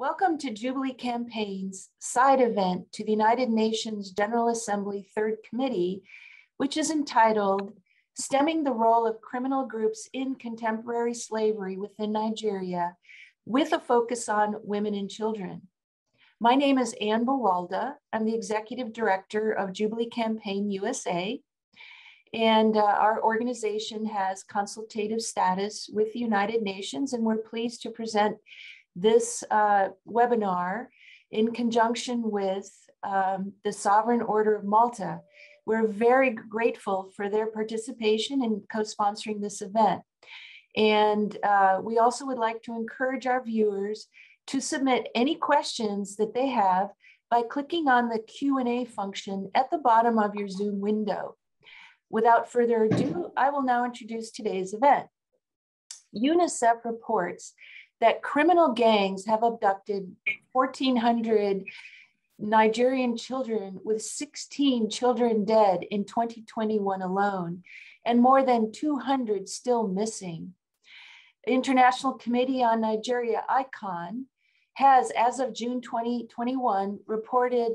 Welcome to Jubilee Campaign's side event to the United Nations General Assembly Third Committee, which is entitled Stemming the Role of Criminal Groups in Contemporary Slavery Within Nigeria, with a focus on women and children. My name is Anne Buwalda. I'm the Executive Director of Jubilee Campaign USA. And uh, our organization has consultative status with the United Nations, and we're pleased to present this uh, webinar in conjunction with um, the Sovereign Order of Malta. We're very grateful for their participation in co-sponsoring this event. And uh, we also would like to encourage our viewers to submit any questions that they have by clicking on the Q&A function at the bottom of your Zoom window. Without further ado, I will now introduce today's event. UNICEF reports that criminal gangs have abducted 1,400 Nigerian children, with 16 children dead in 2021 alone, and more than 200 still missing. International Committee on Nigeria, ICON, has, as of June 2021, reported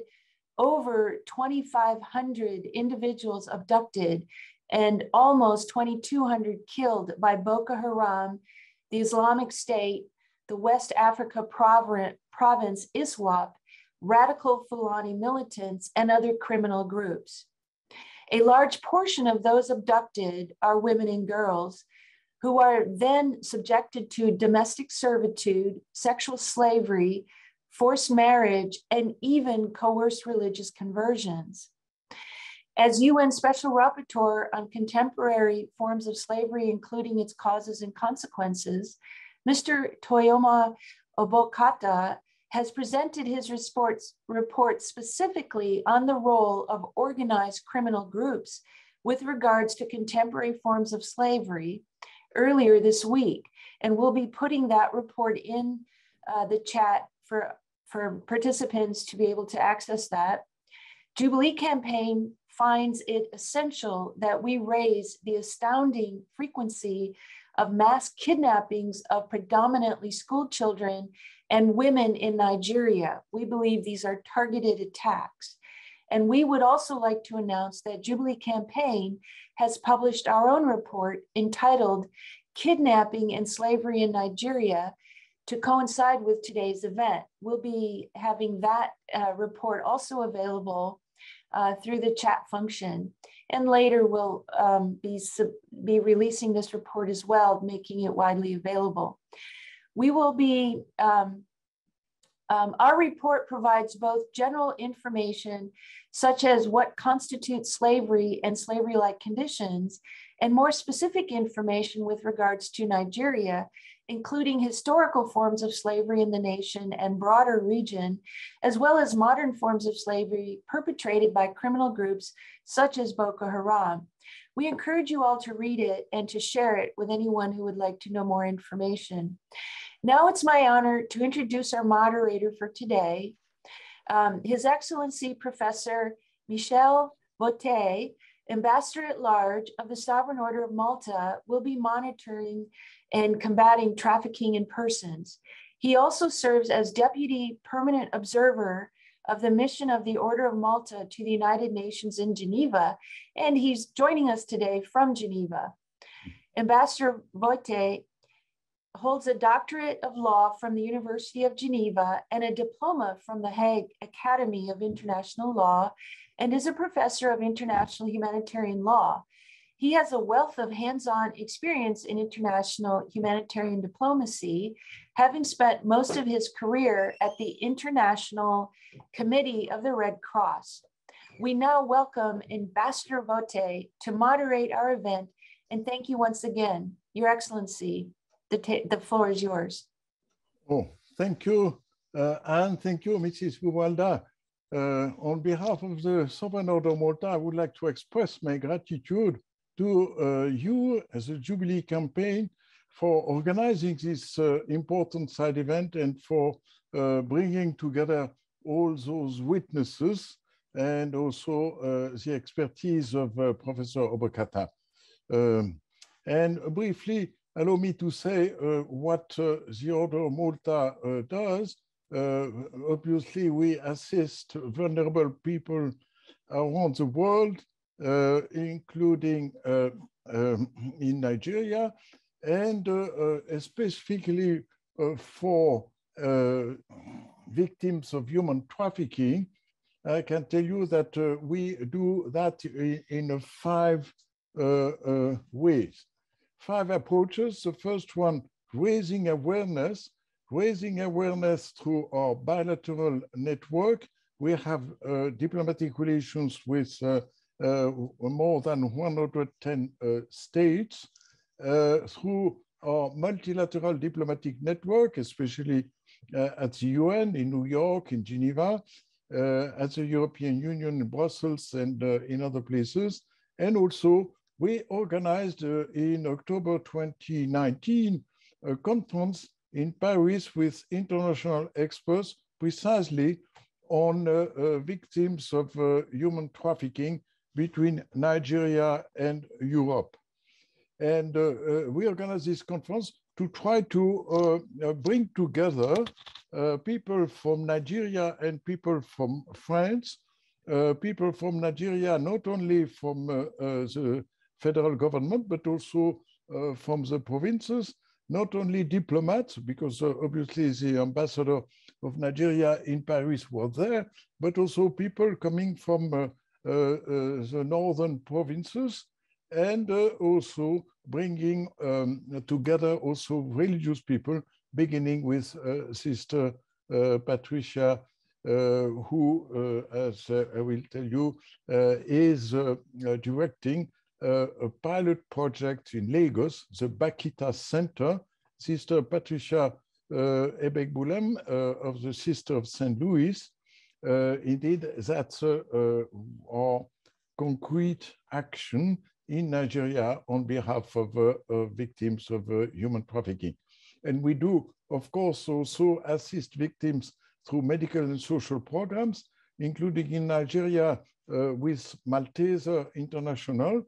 over 2,500 individuals abducted and almost 2,200 killed by Boko Haram, the Islamic State, the West Africa province ISWAP, radical Fulani militants, and other criminal groups. A large portion of those abducted are women and girls who are then subjected to domestic servitude, sexual slavery, forced marriage, and even coerced religious conversions. As UN Special Rapporteur on contemporary forms of slavery, including its causes and consequences, Mr. Tomoya Obokata has presented his reports, report specifically on the role of organized criminal groups with regards to contemporary forms of slavery earlier this week. And we'll be putting that report in uh, the chat for, for participants to be able to access that. Jubilee Campaign finds it essential that we raise the astounding frequency of mass kidnappings of predominantly school children and women in Nigeria. We believe these are targeted attacks. And we would also like to announce that Jubilee Campaign has published our own report entitled Kidnapping and Slavery in Nigeria to coincide with today's event. We'll be having that uh, report also available uh, through the chat function. And later we'll um, be, be releasing this report as well, making it widely available. We will be, um, um, our report provides both general information, such as what constitutes slavery and slavery-like conditions, and more specific information with regards to Nigeria, including historical forms of slavery in the nation and broader region, as well as modern forms of slavery perpetrated by criminal groups such as Boko Haram. We encourage you all to read it and to share it with anyone who would like to know more information. Now it's my honor to introduce our moderator for today, um, His Excellency Professor Michel Veuthey, Ambassador at Large of the Sovereign Order of Malta, will be monitoring and combating trafficking in persons. He also serves as Deputy Permanent Observer of the mission of the Order of Malta to the United Nations in Geneva, and he's joining us today from Geneva. Ambassador Veuthey holds a doctorate of law from the University of Geneva and a diploma from the Hague Academy of International Law and is a professor of international humanitarian law. He has a wealth of hands-on experience in international humanitarian diplomacy, having spent most of his career at the International Committee of the Red Cross. We now welcome Ambassador Veuthey to moderate our event and thank you once again. Your Excellency, the, the floor is yours. Oh, thank you, uh, Anne. Thank you, Mrs. Buwalda. Uh, on behalf of the Sovereign Order of Malta, I would like to express my gratitude to uh, you as a Jubilee campaign for organizing this uh, important side event and for uh, bringing together all those witnesses and also uh, the expertise of Professor Obokata. Um, and briefly, allow me to say uh, what the Order of Malta does. uh, obviously, we assist vulnerable people around the world, uh, including uh, um, in Nigeria, and specifically for victims of human trafficking. I can tell you that uh, we do that in, in five uh, uh, ways. Five approaches. The first one, raising awareness raising awareness through our bilateral network. We have uh, diplomatic relations with uh, uh, more than 110 uh, states uh, through our multilateral diplomatic network, especially uh, at the UN in New York, in Geneva, at the European Union in Brussels and in other places. And also we organized in October 2019 a conference in Paris with international experts precisely on uh, uh, victims of uh, human trafficking between Nigeria and Europe. And uh, uh, we organized this conference to try to uh, bring together people from Nigeria and people from France, people from Nigeria, not only from the federal government, but also from the provinces, not only diplomats, because uh, obviously the ambassador of Nigeria in Paris was there, but also people coming from uh, uh, the northern provinces and also bringing um, together also religious people, beginning with Sister Patricia uh, who, uh, as uh, I will tell you, is directing uh, a pilot project in Lagos, the Bakhita Center. Sister Patricia uh, uh, of the Sister of St. Louis, uh, indeed, that's uh, uh, our concrete action in Nigeria on behalf of uh, victims of human trafficking. And we do, of course, also assist victims through medical and social programs, including in Nigeria with Malteser International,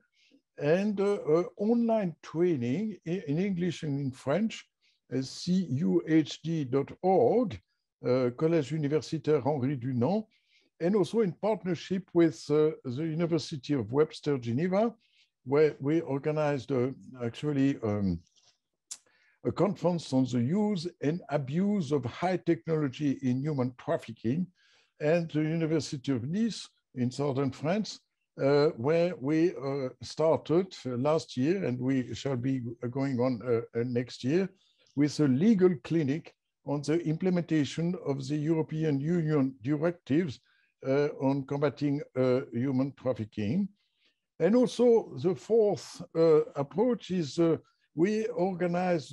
and uh, uh, online training in English and in French, cuhd.org, uh, Collège Universitaire Henri Dunant, and also in partnership with the University of Webster, Geneva, where we organized actually um, a conference on the use and abuse of high technology in human trafficking, and the University of Nice in southern France uh, where we uh, started uh, last year and we shall be going on uh, uh, next year with a legal clinic on the implementation of the European Union directives uh, on combating human trafficking. And also the fourth approach is we organize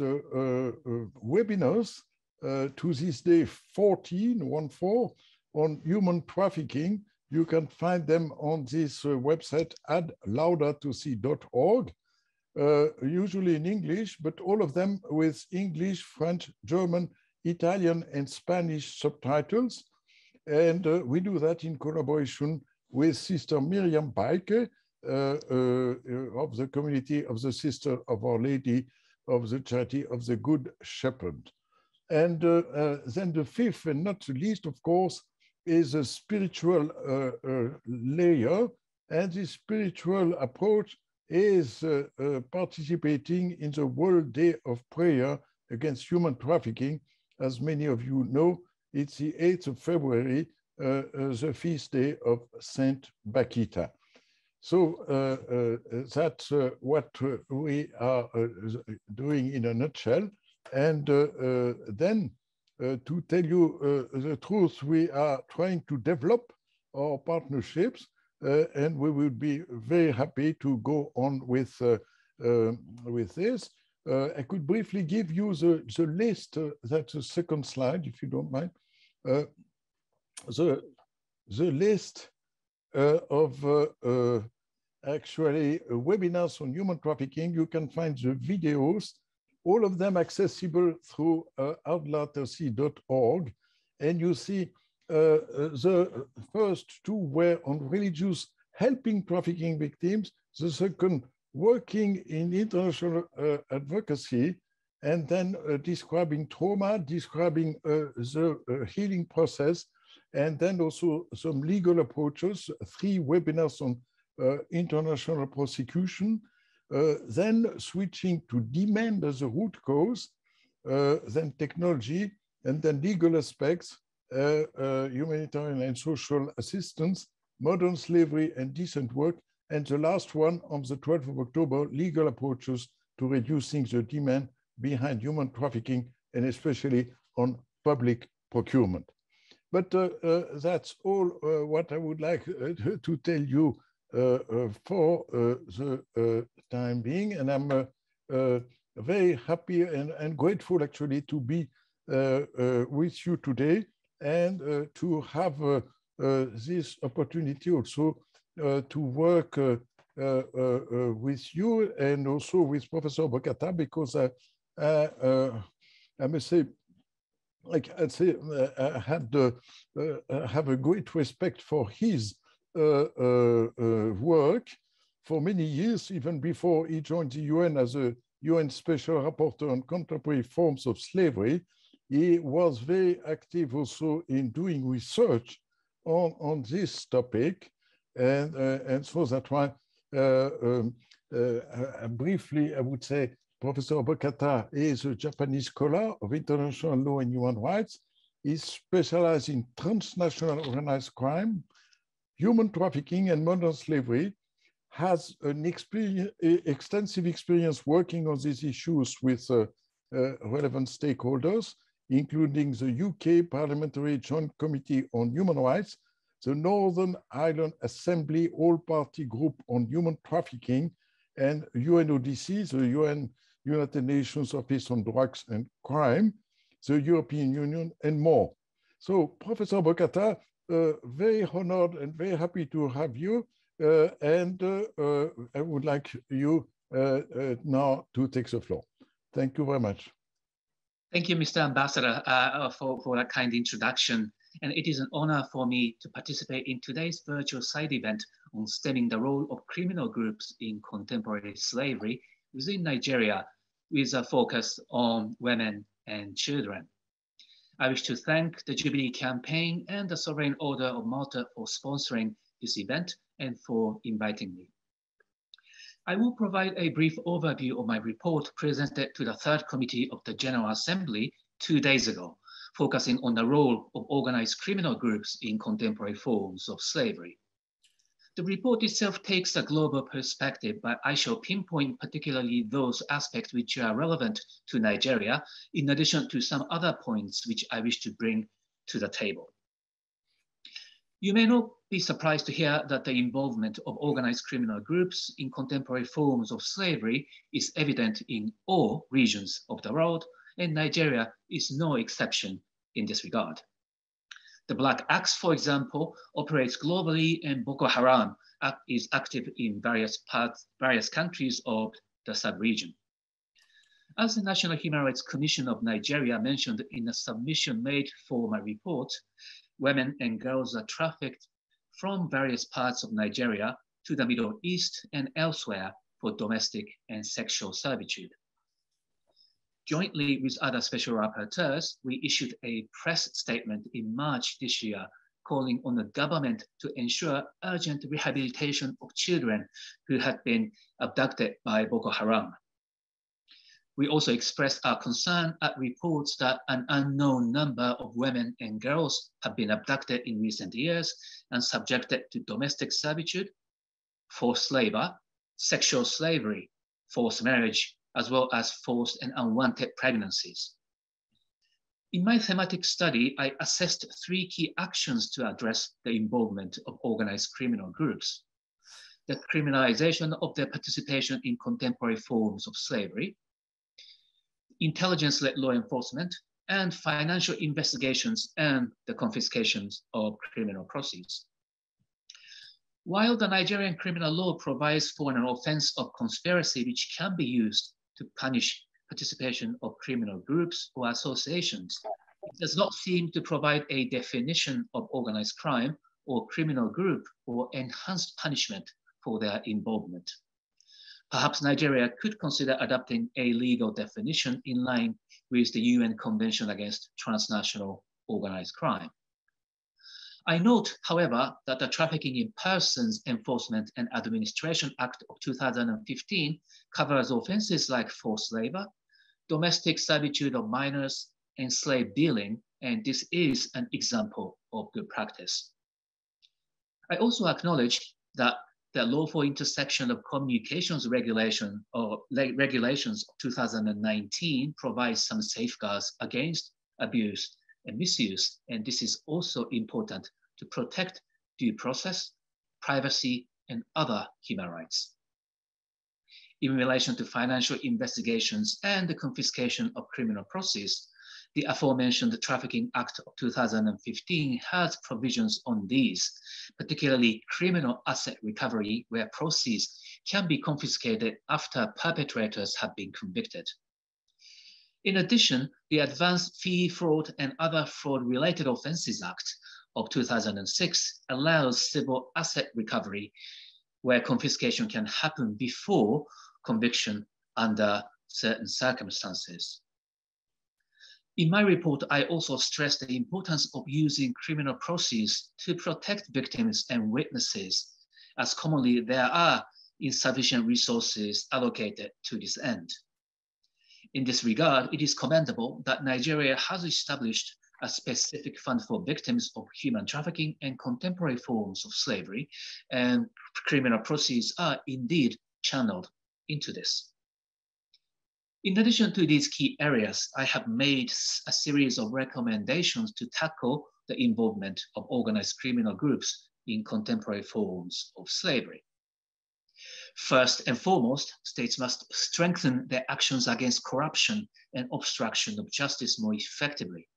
webinars to this day 14, one four, on human trafficking you can find them on this uh, website at laudatosi.org, uh, usually in English, but all of them with English, French, German, Italian, and Spanish subtitles. And uh, we do that in collaboration with Sister Miriam Baike uh, uh, of the community of the Sister of Our Lady of the Charity of the Good Shepherd. And uh, then the fifth and not the least, of course, is a spiritual uh, uh, layer, and this spiritual approach is uh, participating in the World Day of Prayer against human trafficking. As many of you know, it's the 8th of February, the feast day of Saint Bakhita. So uh, uh, that's uh, what we are doing in a nutshell. And then uh, to tell you uh, the truth, we are trying to develop our partnerships uh, and we will be very happy to go on with, uh, um, with this. Uh, I could briefly give you the, the list, uh, that's the second slide, if you don't mind. the, the list of actually webinars on human trafficking, you can find the videos all of them accessible through uh, And you see uh, uh, the first two were on religious helping trafficking victims, the second working in international uh, advocacy, and then uh, describing trauma, describing uh, the uh, healing process, and then also some legal approaches, three webinars on international prosecution, then switching to demand as a root cause, uh, then technology, and then legal aspects, humanitarian and social assistance, modern slavery and decent work, and the last one on the 12th of October, legal approaches to reducing the demand behind human trafficking and especially on public procurement. But uh, uh, that's all uh, what I would like uh, to tell you uh, uh, for the time being. And I'm very happy and, and, grateful actually to be with you today and to have this opportunity also to work with you and also with Professor Bokata because I must say like I'd say, uh, I had uh, uh, have a great respect for his work for many years, even before he joined the UN as a UN Special Rapporteur on contemporary forms of slavery. He was very active also in doing research on, on this topic. And, uh, and so that's why uh, um, uh, briefly, I would say, Professor Bokata is a Japanese scholar of international law and human rights. He specialized in transnational organized crime, human trafficking, and modern slavery. Has an experience, extensive experience working on these issues with uh, uh, relevant stakeholders, including the UK Parliamentary Joint Committee on Human Rights, the Northern Ireland Assembly All-Party Group on Human Trafficking, and UNODC, the UN United Nations Office on Drugs and Crime, the European Union, and more. So Professor Bokata, uh, very honored and very happy to have you. Uh, and uh, uh I would like you uh, uh, now to take the floor. Thank you very much. Thank you, Mr. Ambassador, for, for that kind introduction. And it is an honor for me to participate in today's virtual side event on stemming the role of criminal groups in contemporary slavery within Nigeria with a focus on women and children. I wish to thank the Jubilee Campaign and the Sovereign Order of Malta for sponsoring this event and for inviting me. I will provide a brief overview of my report presented to the Third Committee of the General Assembly two days ago, focusing on the role of organized criminal groups in contemporary forms of slavery. The report itself takes a global perspective, but I shall pinpoint particularly those aspects which are relevant to Nigeria, in addition to some other points which I wish to bring to the table. You may not be surprised to hear that the involvement of organized criminal groups in contemporary forms of slavery is evident in all regions of the world, and Nigeria is no exception in this regard. The Black Axe, for example, operates globally and Boko Haram is active in various parts, various countries of the sub-region. As the National Human Rights Commission of Nigeria mentioned in a submission made for my report, women and girls are trafficked from various parts of Nigeria to the Middle East and elsewhere for domestic and sexual servitude. Jointly with other special rapporteurs, we issued a press statement in March this year calling on the government to ensure urgent rehabilitation of children who had been abducted by Boko Haram. We also expressed our concern at reports that an unknown number of women and girls have been abducted in recent years and subjected to domestic servitude, forced labor, sexual slavery, forced marriage, as well as forced and unwanted pregnancies. In my thematic study, I assessed three key actions to address the involvement of organized criminal groups. The criminalization of their participation in contemporary forms of slavery, intelligence-led law enforcement, and financial investigations and the confiscations of criminal proceeds. While the Nigerian criminal law provides for an offense of conspiracy which can be used to punish participation of criminal groups or associations. It does not seem to provide a definition of organized crime or criminal group or enhanced punishment for their involvement. Perhaps Nigeria could consider adopting a legal definition in line with the UN Convention Against Transnational Organized Crime. I note, however, that the Trafficking in Persons Enforcement and Administration Act of 2015 covers offenses like forced labor, domestic servitude of minors, and slave dealing, and this is an example of good practice. I also acknowledge that the lawful interception of communications regulation or regulations of 2019 provides some safeguards against abuse and misuse. And this is also important to protect due process, privacy, and other human rights. In relation to financial investigations and the confiscation of criminal proceeds, the aforementioned Trafficking Act of 2015 has provisions on these, particularly criminal asset recovery where proceeds can be confiscated after perpetrators have been convicted. In addition, the Advanced Fee Fraud and Other Fraud-Related Offences Act of 2006 allows civil asset recovery where confiscation can happen before conviction under certain circumstances. In my report, I also stress the importance of using criminal proceeds to protect victims and witnesses, as commonly there are insufficient resources allocated to this end. In this regard, it is commendable that Nigeria has established a specific fund for victims of human trafficking and contemporary forms of slavery, and criminal proceeds are indeed channeled into this. In addition to these key areas, I have made a series of recommendations to tackle the involvement of organized criminal groups in contemporary forms of slavery. First and foremost, states must strengthen their actions against corruption and obstruction of justice more effectively.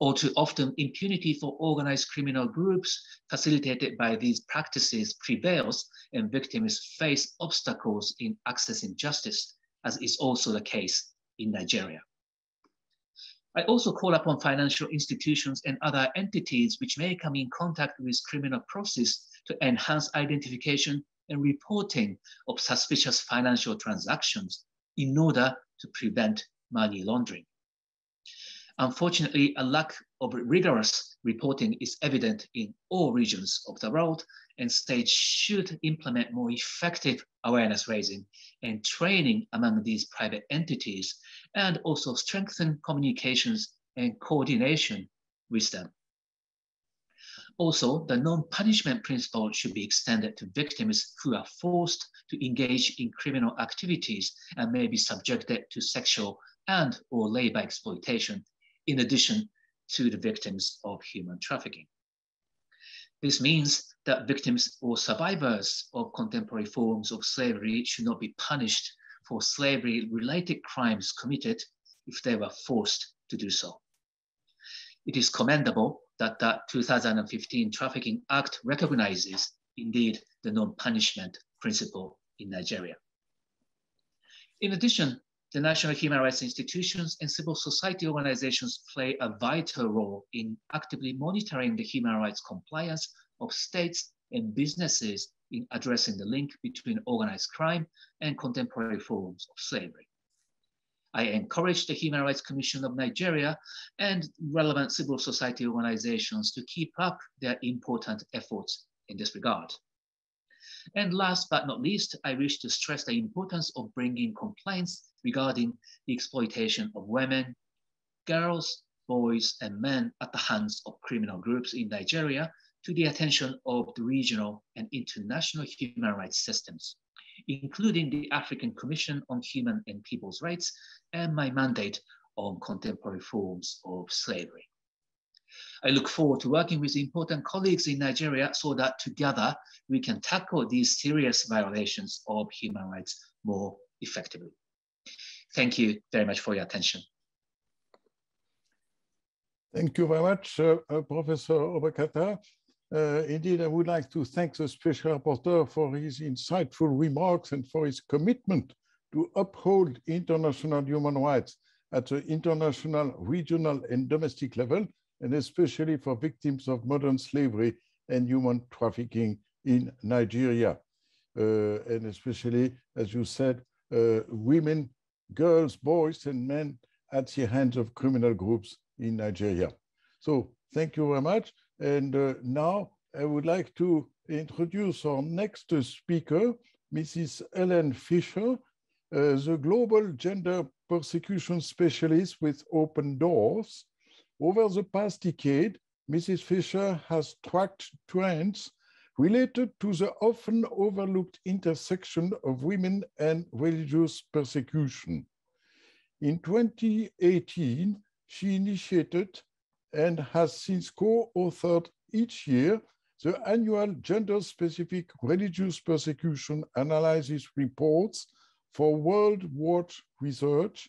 All too often, impunity for organized criminal groups facilitated by these practices prevails and victims face obstacles in accessing justice, as is also the case in Nigeria. I also call upon financial institutions and other entities which may come in contact with criminal process to enhance identification and reporting of suspicious financial transactions in order to prevent money laundering. Unfortunately, a lack of rigorous reporting is evident in all regions of the world, and states should implement more effective awareness raising and training among these private entities, and also strengthen communications and coordination with them. Also, the non-punishment principle should be extended to victims who are forced to engage in criminal activities and may be subjected to sexual and or labor exploitation, in addition to the victims of human trafficking. This means that victims or survivors of contemporary forms of slavery should not be punished for slavery-related crimes committed if they were forced to do so. It is commendable that the 2015 Trafficking Act recognizes indeed the non-punishment principle in Nigeria. In addition, the national human rights institutions and civil society organizations play a vital role in actively monitoring the human rights compliance of states and businesses in addressing the link between organized crime and contemporary forms of slavery. I encourage the Human Rights Commission of Nigeria and relevant civil society organizations to keep up their important efforts in this regard. And last but not least, I wish to stress the importance of bringing complaints regarding the exploitation of women, girls, boys, and men at the hands of criminal groups in Nigeria to the attention of the regional and international human rights systems including the African Commission on Human and People's Rights and my mandate on contemporary forms of slavery. I look forward to working with important colleagues in Nigeria so that together we can tackle these serious violations of human rights more effectively. Thank you very much for your attention. Thank you very much, uh, uh, Professor Obokata. Uh, indeed, I would like to thank the Special Rapporteur for his insightful remarks and for his commitment to uphold international human rights at the international, regional, and domestic level, and especially for victims of modern slavery and human trafficking in Nigeria. uh, and especially, as you said, uh, women, girls, boys, and men at the hands of criminal groups in Nigeria. So thank you very much. And uh, now I would like to introduce our next speaker, Mrs. Ellen Fisher, uh, the Global Gender Persecution Specialist with Open Doors. Over the past decade, Mrs. Fisher has tracked trends related to the often overlooked intersection of women and religious persecution. In 2018, she initiated and has since co-authored each year the annual gender-specific religious persecution analysis reports for World Watch Research,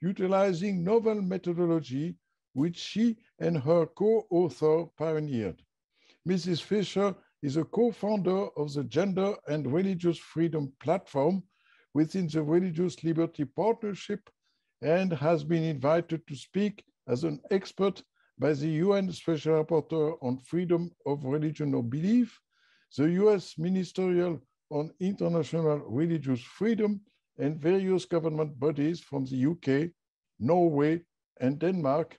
utilizing novel methodology which she and her co-author pioneered. Mrs. Fisher is a co-founder of the Gender and Religious Freedom Platform within the Religious Liberty Partnership and has been invited to speak as an expert by the UN Special Rapporteur on Freedom of Religion or Belief, the US Ministerial on International Religious Freedom, and various government bodies from the UK, Norway, and Denmark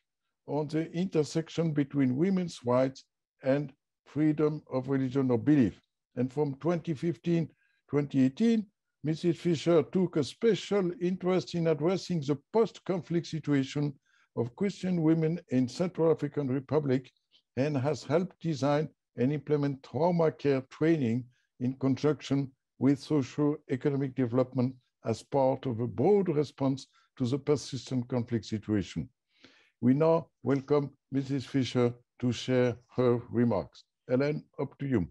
on the intersection between women's rights and freedom of religion or belief. And from 2015, 2018, Mrs. Fisher took a special interest in addressing the post-conflict situation of Christian women in Central African Republic and has helped design and implement trauma care training in conjunction with socio-economic development as part of a broad response to the persistent conflict situation. We now welcome Mrs. Fisher to share her remarks. Ellen, up to you.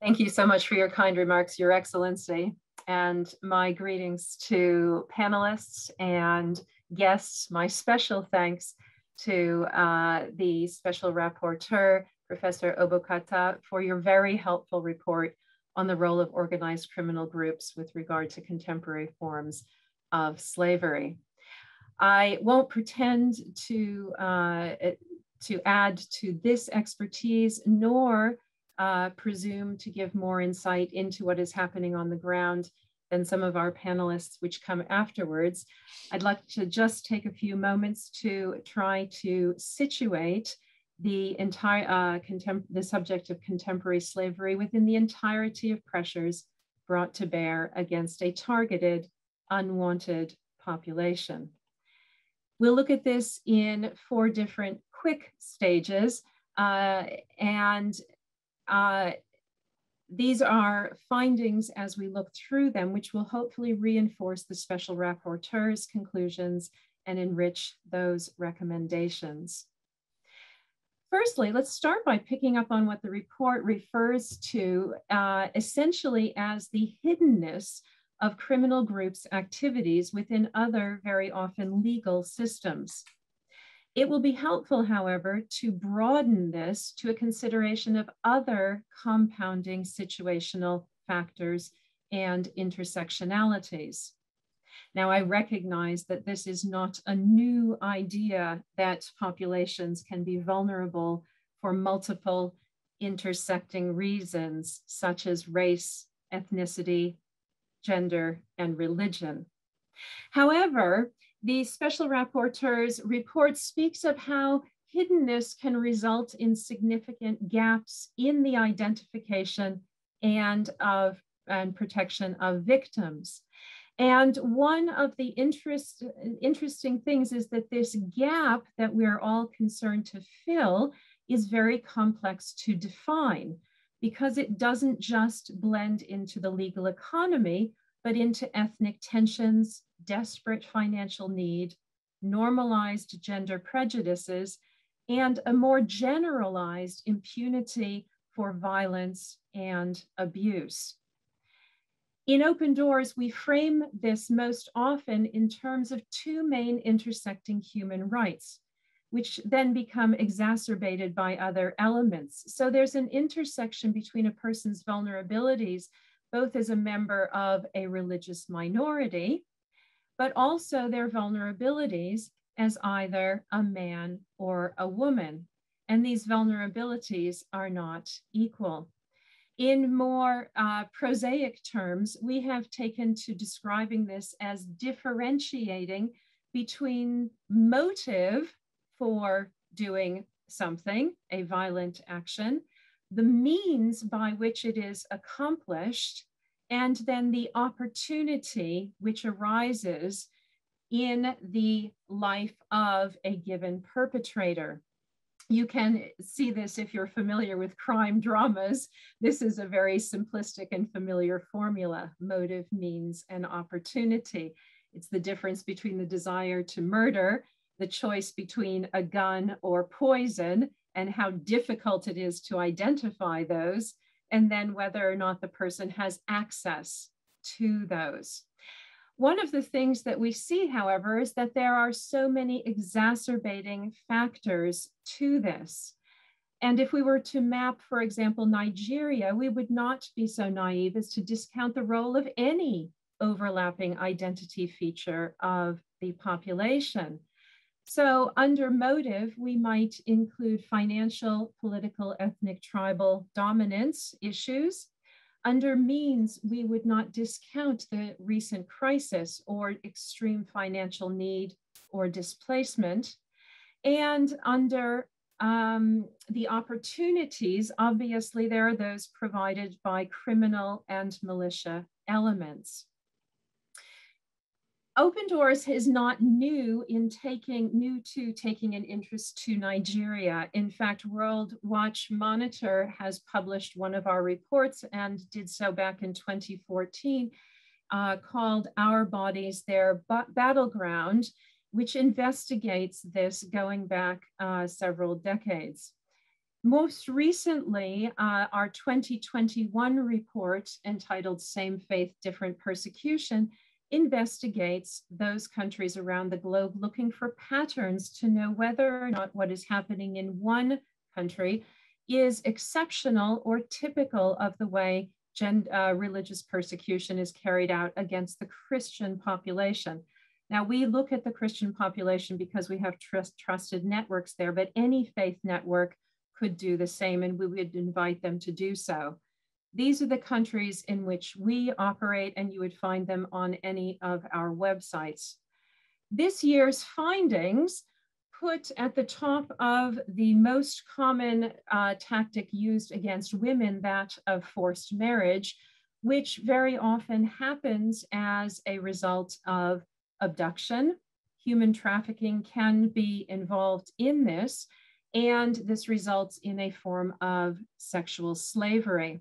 Thank you so much for your kind remarks, Your Excellency, and my greetings to panelists and guests. My special thanks to uh, the Special Rapporteur, Professor Obokata, for your very helpful report on the role of organized criminal groups with regard to contemporary forms of slavery. I won't pretend to uh, to add to this expertise, nor uh, presume to give more insight into what is happening on the ground than some of our panelists which come afterwards. I'd like to just take a few moments to try to situate the entire uh, the subject of contemporary slavery within the entirety of pressures brought to bear against a targeted, unwanted population. We'll look at this in four different quick stages. Uh, and uh, these are findings as we look through them, which will hopefully reinforce the special rapporteur's conclusions and enrich those recommendations. Firstly, let's start by picking up on what the report refers to uh, essentially as the hiddenness of criminal groups' activities within other, very often legal systems. It will be helpful, however, to broaden this to a consideration of other compounding situational factors and intersectionalities. Now, I recognize that this is not a new idea that populations can be vulnerable for multiple intersecting reasons, such as race, ethnicity, gender, and religion. However, the special rapporteur's report speaks of how hiddenness can result in significant gaps in the identification and of and protection of victims. And one of the interest, interesting things is that this gap that we're all concerned to fill is very complex to define because it doesn't just blend into the legal economy, but into ethnic tensions, desperate financial need, normalized gender prejudices, and a more generalized impunity for violence and abuse. In Open Doors, we frame this most often in terms of two main intersecting human rights, which then become exacerbated by other elements. So there's an intersection between a person's vulnerabilities, both as a member of a religious minority, but also their vulnerabilities as either a man or a woman. And these vulnerabilities are not equal. In more uh, prosaic terms, we have taken to describing this as differentiating between motive for doing something, a violent action, the means by which it is accomplished, and then the opportunity which arises in the life of a given perpetrator. You can see this if you're familiar with crime dramas. This is a very simplistic and familiar formula motive, means, and opportunity. It's the difference between the desire to murder, the choice between a gun or poison, and how difficult it is to identify those, and then whether or not the person has access to those. One of the things that we see, however, is that there are so many exacerbating factors to this. And if we were to map, for example, Nigeria, we would not be so naive as to discount the role of any overlapping identity feature of the population. So under motive, we might include financial, political, ethnic, tribal dominance issues, under means, we would not discount the recent crisis or extreme financial need or displacement. And under um, the opportunities, obviously, there are those provided by criminal and militia elements. Open Doors is not new in taking new to taking an interest to Nigeria. In fact, World Watch Monitor has published one of our reports and did so back in 2014 uh, called Our Bodies Their Battleground, which investigates this going back uh, several decades. Most recently, uh, our 2021 report entitled Same Faith, Different Persecution investigates those countries around the globe looking for patterns to know whether or not what is happening in one country is exceptional or typical of the way uh, religious persecution is carried out against the Christian population. Now, we look at the Christian population because we have trust, trusted networks there, but any faith network could do the same, and we would invite them to do so. These are the countries in which we operate, and you would find them on any of our websites. This year's findings put at the top of the most common uh, tactic used against women, that of forced marriage, which very often happens as a result of abduction. Human trafficking can be involved in this, and this results in a form of sexual slavery.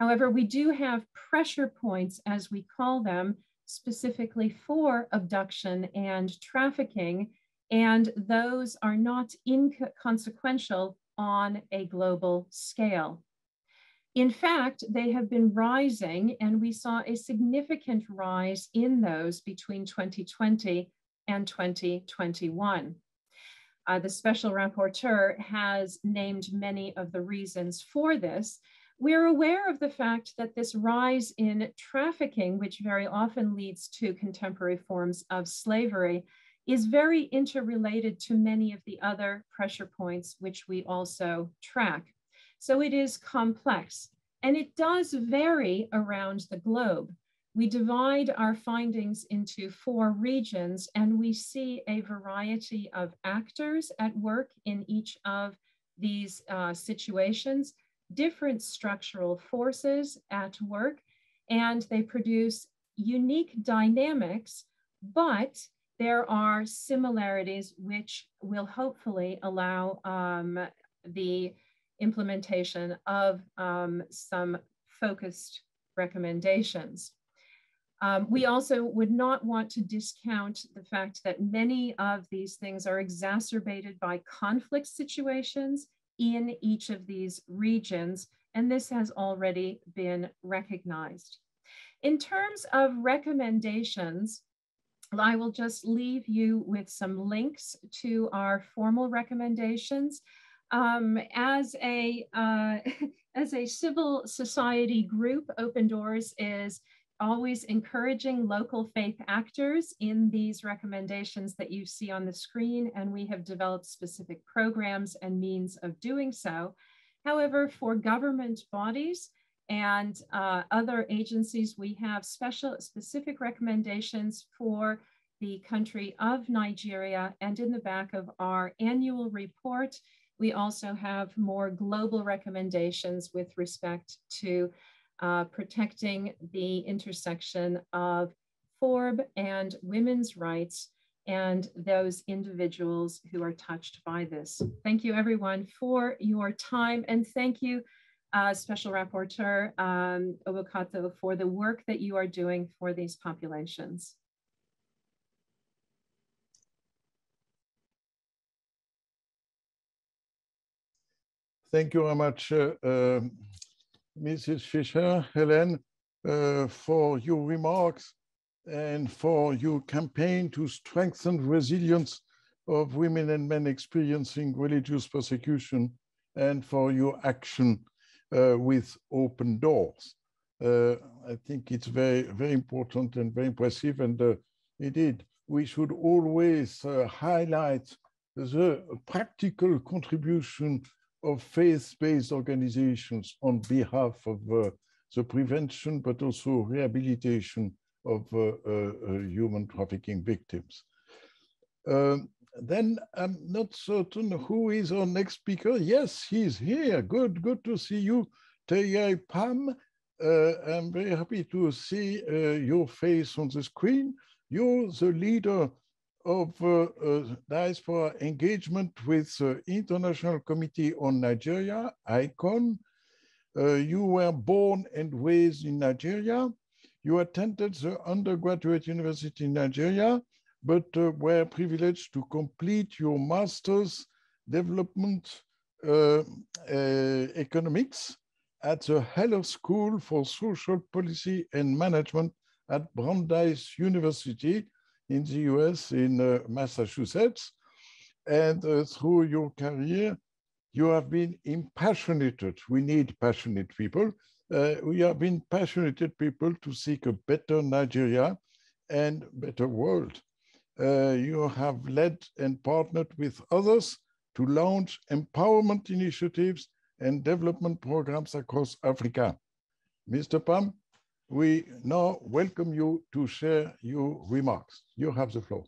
However, we do have pressure points, as we call them, specifically for abduction and trafficking, and those are not inconsequential on a global scale. In fact, they have been rising, and we saw a significant rise in those between 2020 and 2021. Uh, the special rapporteur has named many of the reasons for this, we're aware of the fact that this rise in trafficking, which very often leads to contemporary forms of slavery, is very interrelated to many of the other pressure points which we also track. So it is complex and it does vary around the globe. We divide our findings into four regions and we see a variety of actors at work in each of these uh, situations different structural forces at work and they produce unique dynamics, but there are similarities which will hopefully allow um, the implementation of um, some focused recommendations. Um, we also would not want to discount the fact that many of these things are exacerbated by conflict situations in each of these regions, and this has already been recognized. In terms of recommendations, I will just leave you with some links to our formal recommendations. Um, as, a, uh, as a civil society group, Open Doors is always encouraging local faith actors in these recommendations that you see on the screen, and we have developed specific programs and means of doing so. However, for government bodies, and uh, other agencies, we have special specific recommendations for the country of Nigeria. And in the back of our annual report, we also have more global recommendations with respect to uh, protecting the intersection of FORB and women's rights and those individuals who are touched by this. Thank you everyone for your time and thank you uh, Special Rapporteur um, Obokata for the work that you are doing for these populations. Thank you very much, uh, uh, Mrs. Fisher, Helen, uh, for your remarks and for your campaign to strengthen resilience of women and men experiencing religious persecution and for your action uh, with open doors. Uh, I think it's very, very important and very impressive. And uh, indeed, we should always highlight the practical contribution of faith-based organizations on behalf of uh, the prevention, but also rehabilitation of uh, uh, human trafficking victims. Um, then I'm not certain who is our next speaker. Yes, he's here. Good, good to see you, Teyai Pam. Uh, I'm very happy to see uh, your face on the screen. You're the leader of uh, uh diaspora engagement with the International Committee on Nigeria, ICON. Uh, you were born and raised in Nigeria. You attended the undergraduate university in Nigeria but uh, were privileged to complete your master's development uh, uh, economics at the Heller School for Social Policy and Management at Brandeis University in the US in uh, Massachusetts. And uh, through your career, you have been impassionated. We need passionate people. Uh, we have been passionate people to seek a better Nigeria and better world uh, you have led and partnered with others to launch empowerment initiatives and development programs across Africa. Mr. Pam, we now welcome you to share your remarks. You have the floor.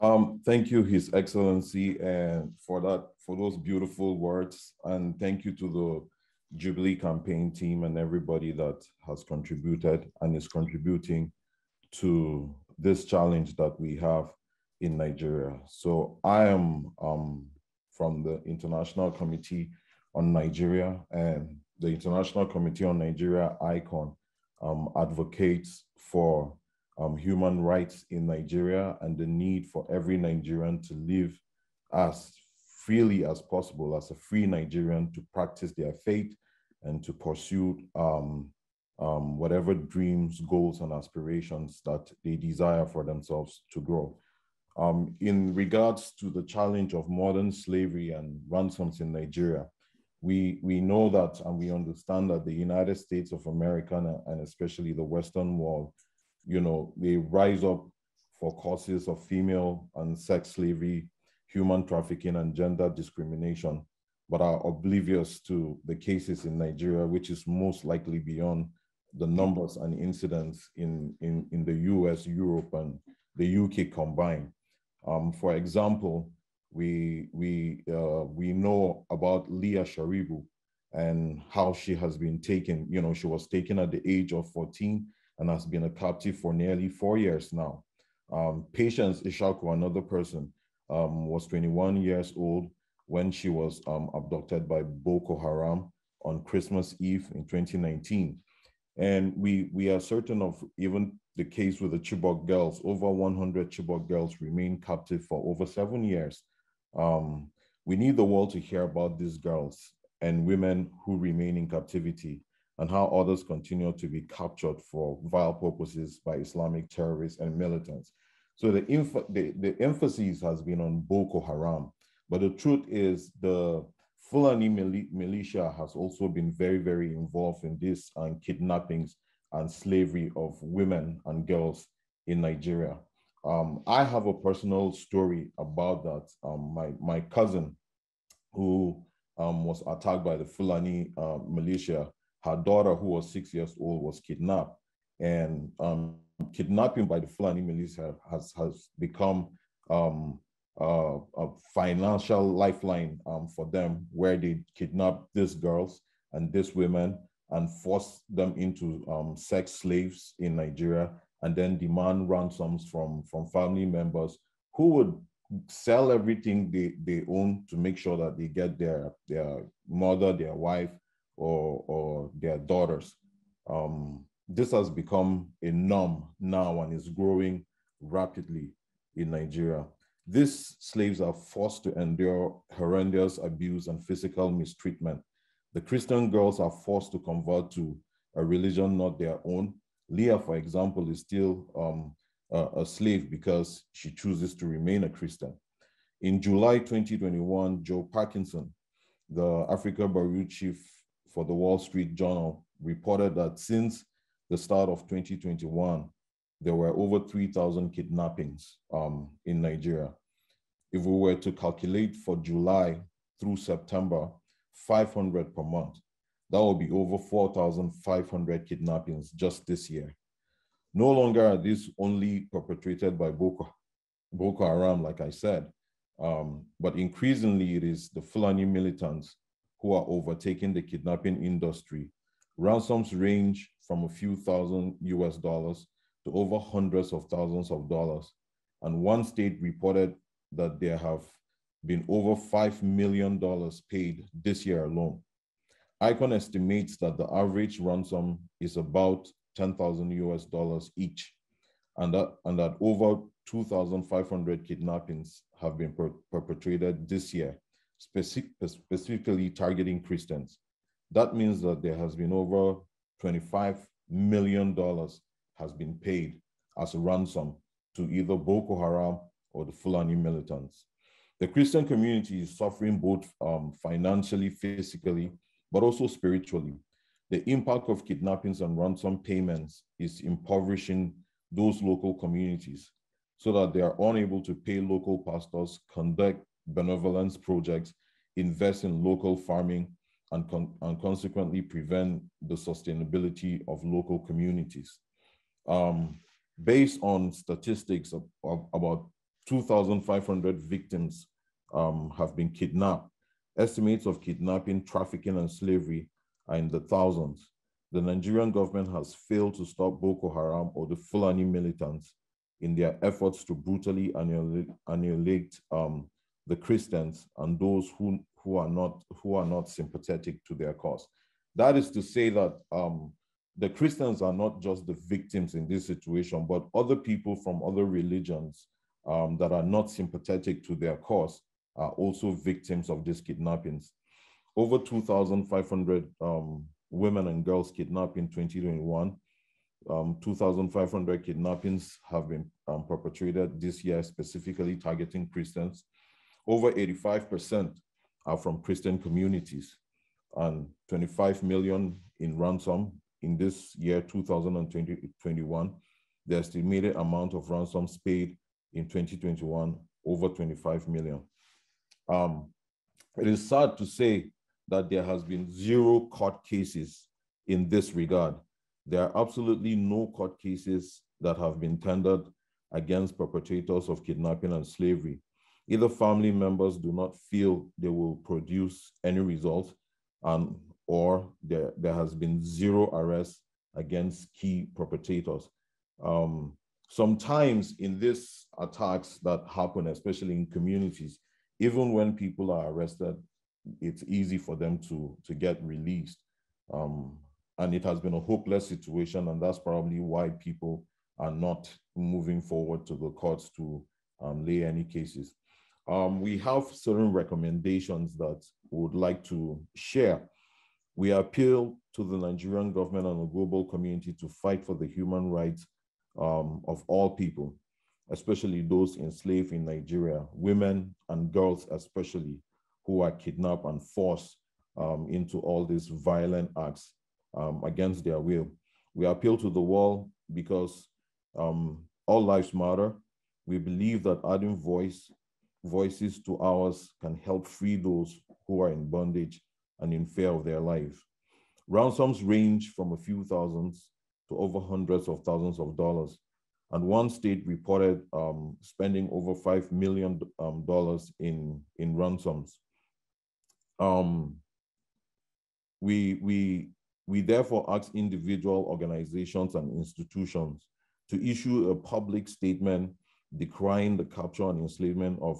Um, thank you, His Excellency, and for that, for those beautiful words, and thank you to the Jubilee campaign team and everybody that has contributed and is contributing to this challenge that we have in Nigeria. So I am um, from the International Committee on Nigeria and the International Committee on Nigeria, ICON, um, advocates for um, human rights in Nigeria and the need for every Nigerian to live as freely as possible, as a free Nigerian to practice their faith and to pursue um, um, whatever dreams, goals, and aspirations that they desire for themselves to grow. Um, in regards to the challenge of modern slavery and ransoms in Nigeria, we, we know that and we understand that the United States of America and especially the Western world, you know, they rise up for causes of female and sex slavery, human trafficking, and gender discrimination, but are oblivious to the cases in Nigeria, which is most likely beyond the numbers and incidents in, in, in the US, Europe, and the UK combined. Um, for example, we, we, uh, we know about Leah Sharibu and how she has been taken. You know, she was taken at the age of 14 and has been a captive for nearly four years now. Um, Patience Ishaku, another person, um, was 21 years old when she was um, abducted by Boko Haram on Christmas Eve in 2019. And we, we are certain of even the case with the Chibok girls, over 100 Chibok girls remain captive for over seven years. Um, we need the world to hear about these girls and women who remain in captivity and how others continue to be captured for vile purposes by Islamic terrorists and militants. So the, the, the emphasis has been on Boko Haram, but the truth is the Fulani militia has also been very, very involved in this and kidnappings and slavery of women and girls in Nigeria. Um, I have a personal story about that. Um, my, my cousin, who um, was attacked by the Fulani uh, militia, her daughter, who was six years old, was kidnapped. And um, kidnapping by the Fulani militia has, has become uh, a financial lifeline for them, where they kidnap these girls and these women and force them into sex slaves in Nigeria, and then demand ransoms from, from family members who would sell everything they, they own to make sure that they get their, their mother, their wife, or, or their daughters. Um, this has become a norm now and is growing rapidly in Nigeria. These slaves are forced to endure horrendous abuse and physical mistreatment. The Christian girls are forced to convert to a religion not their own. Leah, for example, is still um, a, a slave because she chooses to remain a Christian. In July 2021, Joe Parkinson, the Africa Bureau chief for the Wall Street Journal, reported that since the start of 2021, there were over 3,000 kidnappings um, in Nigeria. If we were to calculate for July through September, 500 per month, that will be over 4,500 kidnappings just this year. No longer are these only perpetrated by Boko, Boko Haram, like I said, um, but increasingly it is the Fulani militants who are overtaking the kidnapping industry. Ransoms range from a few thousand US dollars to over hundreds of thousands of dollars. And one state reported that there have been over $5 million paid this year alone. ICON estimates that the average ransom is about 10,000 US dollars each, and that, and that over 2,500 kidnappings have been per perpetrated this year, specific, specifically targeting Christians. That means that there has been over $25 million has been paid as a ransom to either Boko Haram or the Fulani militants. The Christian community is suffering both um, financially, physically, but also spiritually. The impact of kidnappings and ransom payments is impoverishing those local communities so that they are unable to pay local pastors, conduct benevolence projects, invest in local farming, and, con and consequently prevent the sustainability of local communities. Um, based on statistics of, of about 2,500 victims um, have been kidnapped. Estimates of kidnapping, trafficking, and slavery are in the thousands. The Nigerian government has failed to stop Boko Haram or the Fulani militants in their efforts to brutally annihilate, um, the Christians and those who, who, are not, who are not sympathetic to their cause. That is to say that um, the Christians are not just the victims in this situation, but other people from other religions um, that are not sympathetic to their cause are also victims of these kidnappings. Over 2,500 um, women and girls kidnapped in 2021. Um, 2,500 kidnappings have been um, perpetrated this year, specifically targeting Christians. Over 85% are from Christian communities and 25 million in ransom in this year, 2021. The estimated amount of ransoms paid in 2021, over 25 million. Um, it is sad to say that there has been zero court cases in this regard. There are absolutely no court cases that have been tendered against perpetrators of kidnapping and slavery. Either family members do not feel they will produce any result, and or there, there has been zero arrests against key perpetrators. Um, sometimes in these attacks that happen, especially in communities, even when people are arrested, it's easy for them to, to get released. Um, and it has been a hopeless situation, and that's probably why people are not moving forward to the courts to um, lay any cases. Um, we have certain recommendations that we would like to share. We appeal to the Nigerian government and the global community to fight for the human rights um, of all people, especially those enslaved in Nigeria, women and girls especially, who are kidnapped and forced um, into all these violent acts um, against their will. We appeal to the world because um, all lives matter. We believe that adding voice, voices to ours can help free those who are in bondage and in fear of their lives. Ransoms range from a few thousands to over hundreds of thousands of dollars. And one state reported um, spending over $5 million um, in, in ransoms. Um, we, we, we therefore ask individual organizations and institutions to issue a public statement decrying the capture and enslavement of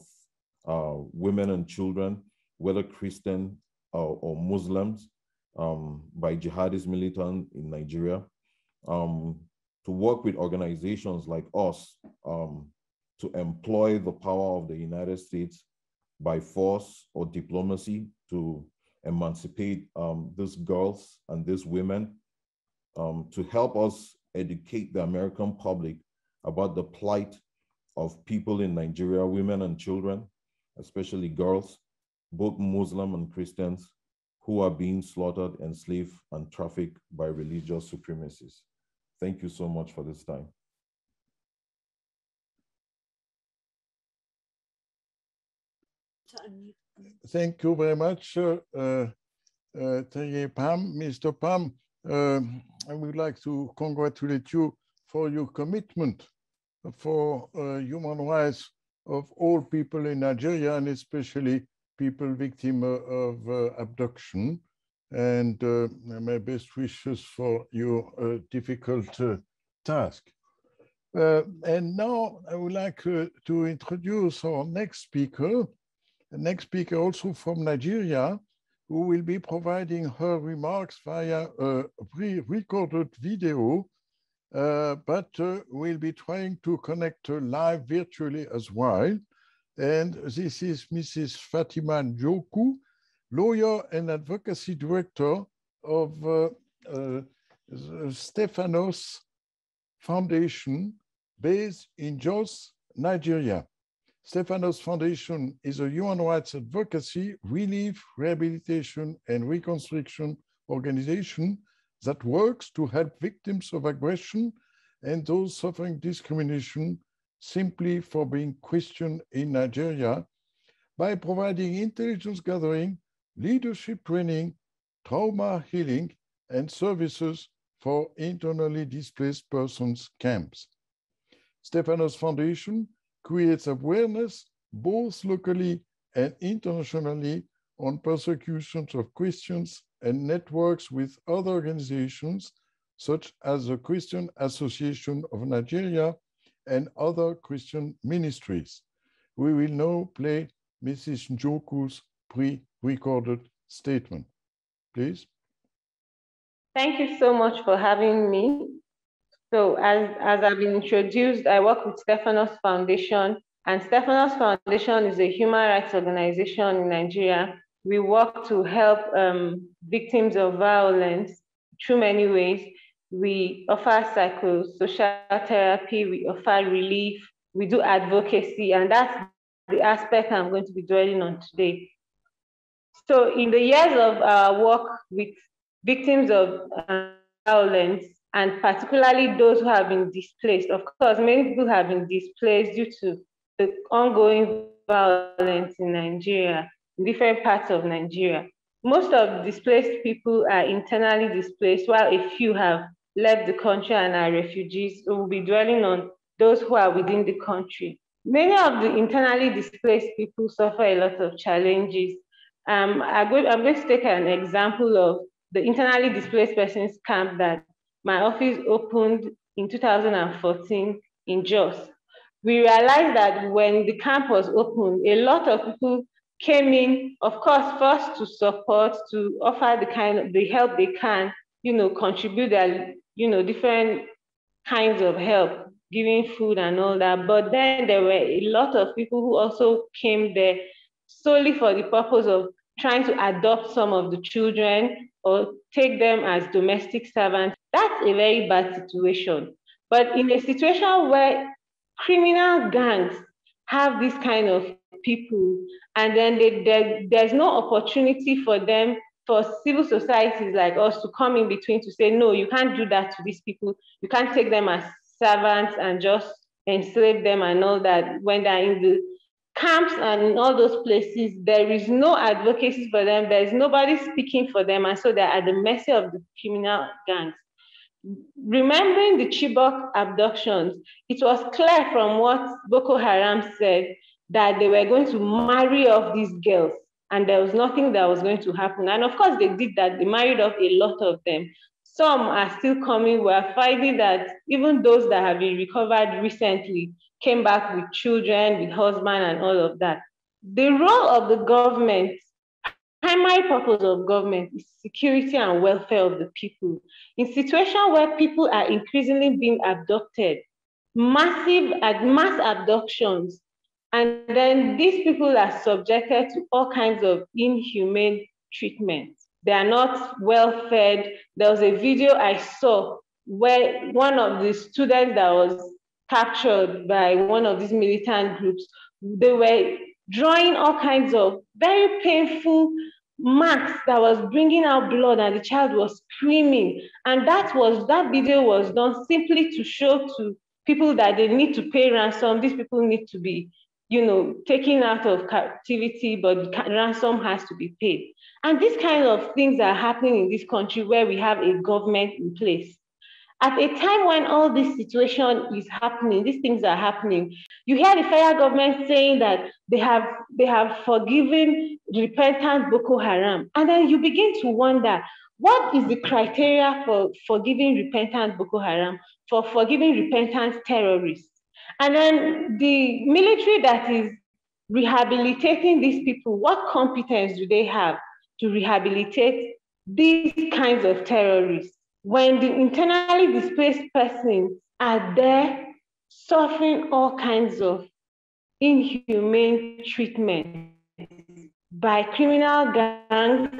uh, women and children, whether Christian uh, or Muslims, um, by jihadist militants in Nigeria, um, to work with organizations like us um, to employ the power of the United States by force or diplomacy to emancipate um, these girls and these women, um, to help us educate the American public about the plight of people in Nigeria, women and children, especially girls, both Muslim and Christians, who are being slaughtered, enslaved, and trafficked by religious supremacists. Thank you so much for this time. Thank you very much, uh, uh, Pam. Mr. Pam, uh, I would like to congratulate you for your commitment for uh, human rights of all people in Nigeria and especially people victim of uh, abduction. And uh, my best wishes for your uh, difficult uh, task. and now I would like to introduce our next speaker, the next speaker also from Nigeria, who will be providing her remarks via a pre-recorded video uh, but uh, we'll be trying to connect live virtually as well. And this is Mrs. Fatima Njoku, lawyer and advocacy director of uh, uh, Stephanos Foundation based in Jos, Nigeria. Stephanos Foundation is a human rights advocacy, relief, rehabilitation, and reconstruction organization that works to help victims of aggression and those suffering discrimination simply for being Christian in Nigeria by providing intelligence gathering, leadership training, trauma healing, and services for internally displaced persons camps. Stephanos Foundation creates awareness both locally and internationally on persecutions of Christians and networks with other organizations such as the Christian Association of Nigeria and other Christian ministries. We will now play Mrs. Njoku's pre-recorded statement. Please. Thank you so much for having me. So as, as I've been introduced, I work with Stephanos Foundation and Stephanos Foundation is a human rights organization in Nigeria we work to help um, victims of violence through many ways. We offer psychosocial therapy, we offer relief, we do advocacy, and that's the aspect I'm going to be dwelling on today. So in the years of our work with victims of uh, violence, and particularly those who have been displaced, of course, many people have been displaced due to the ongoing violence in Nigeria different parts of Nigeria. Most of displaced people are internally displaced, while a few have left the country and are refugees. We will be dwelling on those who are within the country. Many of the internally displaced people suffer a lot of challenges. Um, I'm, going, to take an example of the internally displaced persons camp that my office opened in 2014 in Jos. We realized that when the camp was opened, a lot of people came in, of course, first to support, to offer the kind of the help they can, you know, contribute their, you know, different kinds of help, giving food and all that. But then there were a lot of people who also came there solely for the purpose of trying to adopt some of the children or take them as domestic servants. That's a very bad situation. But in a situation where criminal gangs have this kind of people and then they, there's no opportunity for them for civil societies like us to come in between to say no you can't do that to these people you can't take them as servants and just enslave them and all that when they're in the camps and all those places, there is no advocacy for them. There is nobody speaking for them. And so they're at the mercy of the criminal gangs. Remembering the Chibok abductions, it was clear from what Boko Haram said that they were going to marry off these girls and there was nothing that was going to happen. And of course, they did that. They married off a lot of them. Some are still coming. We're finding that even those that have been recovered recently came back with children, with husband, and all of that. The role of the government, primary purpose of government is security and welfare of the people. In situations where people are increasingly being abducted, massive mass abductions, and then these people are subjected to all kinds of inhumane treatment. They are not well fed. There was a video I saw where one of the students that was captured by one of these militant groups, they were drawing all kinds of very painful marks that was bringing out blood and the child was screaming. And that was, that video was done simply to show to people that they need to pay ransom. These people need to be you know, taken out of captivity, but ransom has to be paid. And these kind of things are happening in this country where we have a government in place. At a time when all this situation is happening, these things are happening, you hear the federal government saying that they have they have forgiven repentant Boko Haram. And then you begin to wonder, what is the criteria for forgiving repentant Boko Haram, for forgiving repentant terrorists? And then the military that is rehabilitating these people, what competence do they have to rehabilitate these kinds of terrorists when the internally displaced persons are there suffering all kinds of inhumane treatment by criminal gangs,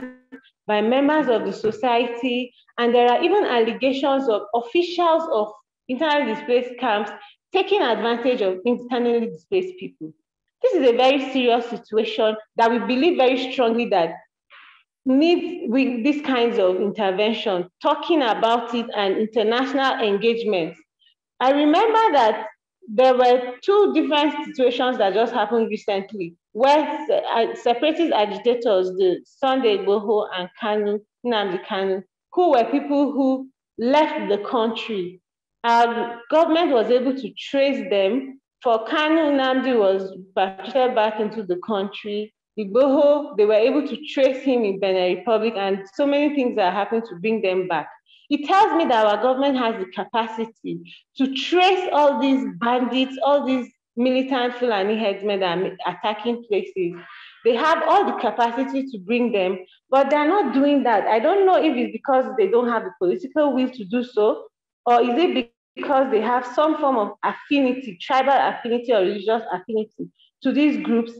by members of the society, and there are even allegations of officials of internally displaced camps taking advantage of internally displaced people. This is a very serious situation that we believe very strongly that needs with these kinds of intervention, talking about it and international engagement. I remember that there were two different situations that just happened recently where separatist agitators, the Sunday Igboho and Kanu, Nnamdi Kanu, who were people who left the country our government was able to trace them. For Kanu Nnamdi was back into the country. Igboho, they were able to trace him in Benin Republic, and so many things are happening to bring them back. It tells me that our government has the capacity to trace all these bandits, all these militant Fulani headsmen that are attacking places. They have all the capacity to bring them, but they're not doing that. I don't know if it's because they don't have the political will to do so, or is it because they have some form of affinity, tribal affinity or religious affinity to these groups.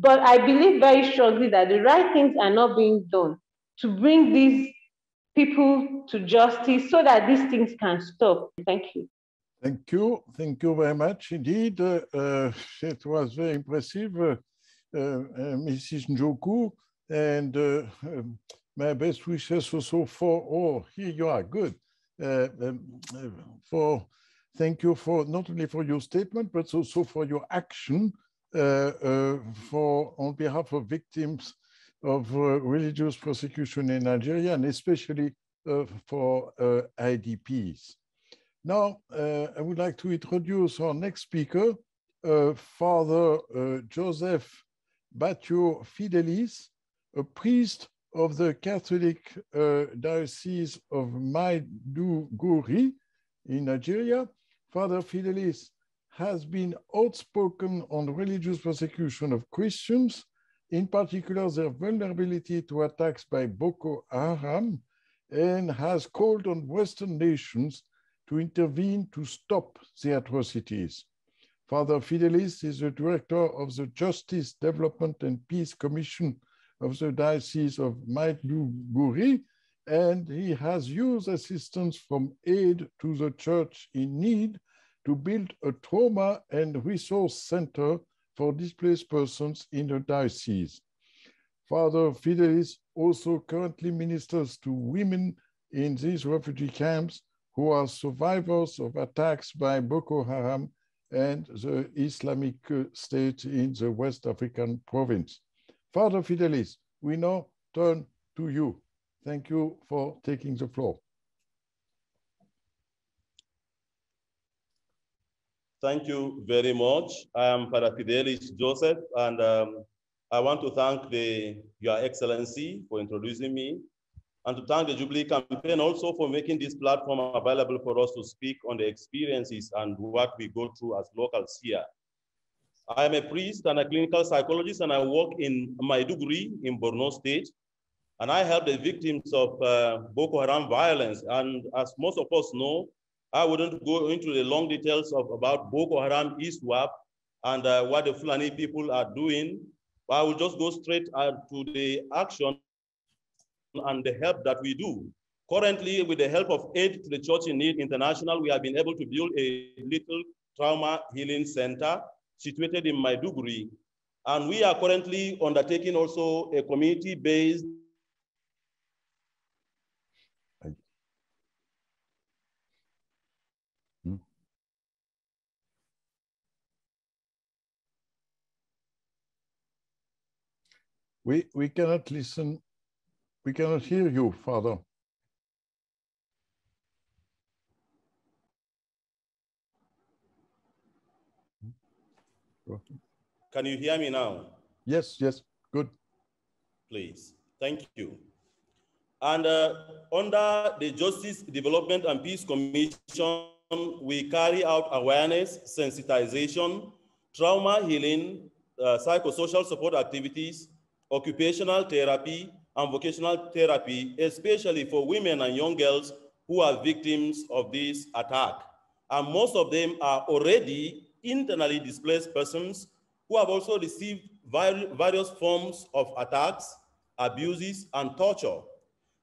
But I believe very strongly that the right things are not being done to bring these people to justice so that these things can stop. Thank you. Thank you. Thank you very much indeed. Uh, uh it was very impressive, uh, uh, Mrs. Njoku. And uh, um, my best wishes also for, oh, here you are, good. Uh, um, uh, for thank you for not only for your statement, but also for your action uh, Uh, uh, for on behalf of victims of uh, religious persecution in Nigeria, and especially for IDPs. Now, I would like to introduce our next speaker, Father Joseph Bature Fidelis, a priest of the Catholic uh, Diocese of Maiduguri in Nigeria, Father Fidelis has been outspoken on religious persecution of Christians, in particular their vulnerability to attacks by Boko Haram, and has called on Western nations to intervene to stop the atrocities. Father Fidelis is the director of the Justice, Development and Peace Commission of the Diocese of Maiduguri, and he has used assistance from aid to the church in need to build a trauma and resource center for displaced persons in the diocese. Father Fidelis also currently ministers to women in these refugee camps who are survivors of attacks by Boko Haram and the Islamic uh, State in the West African province. Father Fidelis, we now turn to you. Thank you for taking the floor. Thank you very much. I am Father Fidelis Joseph, and um, I want to thank the, Your Excellency for introducing me, and to thank the Jubilee Campaign also for making this platform available for us to speak on the experiences and what we go through as locals here. I am a priest and a clinical psychologist, and I work in Maiduguri in Borno State, and I help the victims of uh, Boko Haram violence. And as most of us know, I wouldn't go into the long details of about Boko Haram ISWAP and uh, what the Fulani people are doing. I will just go straight uh, to the action and the help that we do. Currently, with the help of Aid to the Church in Need International, we have been able to build a little trauma healing center situated in Maiduguri. And we are currently undertaking also a community-based We, we cannot listen. We cannot hear you, Father. Can you hear me now? Yes, yes, good. Please, thank you. And uh, under the Justice, Development and Peace Commission, we carry out awareness, sensitization, trauma healing, uh, psychosocial support activities, occupational therapy, and vocational therapy, especially for women and young girls who are victims of this attack. And most of them are already internally displaced persons who have also received various forms of attacks, abuses, and torture.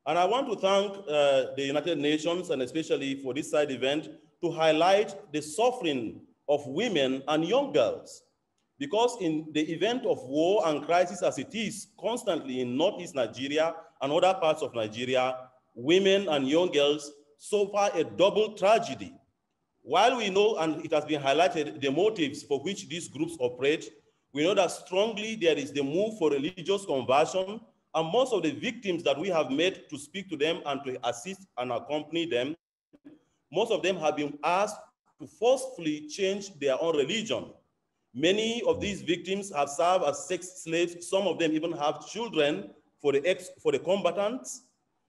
And I want to thank uh, the United Nations, and especially for this side event, to highlight the suffering of women and young girls because in the event of war and crisis as it is constantly in Northeast Nigeria and other parts of Nigeria, women and young girls suffer a double tragedy. While we know, and it has been highlighted, the motives for which these groups operate, we know that strongly there is the move for religious conversion, and most of the victims that we have met to speak to them and to assist and accompany them, most of them have been asked to forcefully change their own religion Many of these victims have served as sex slaves. Some of them even have children for the, ex, for the combatants.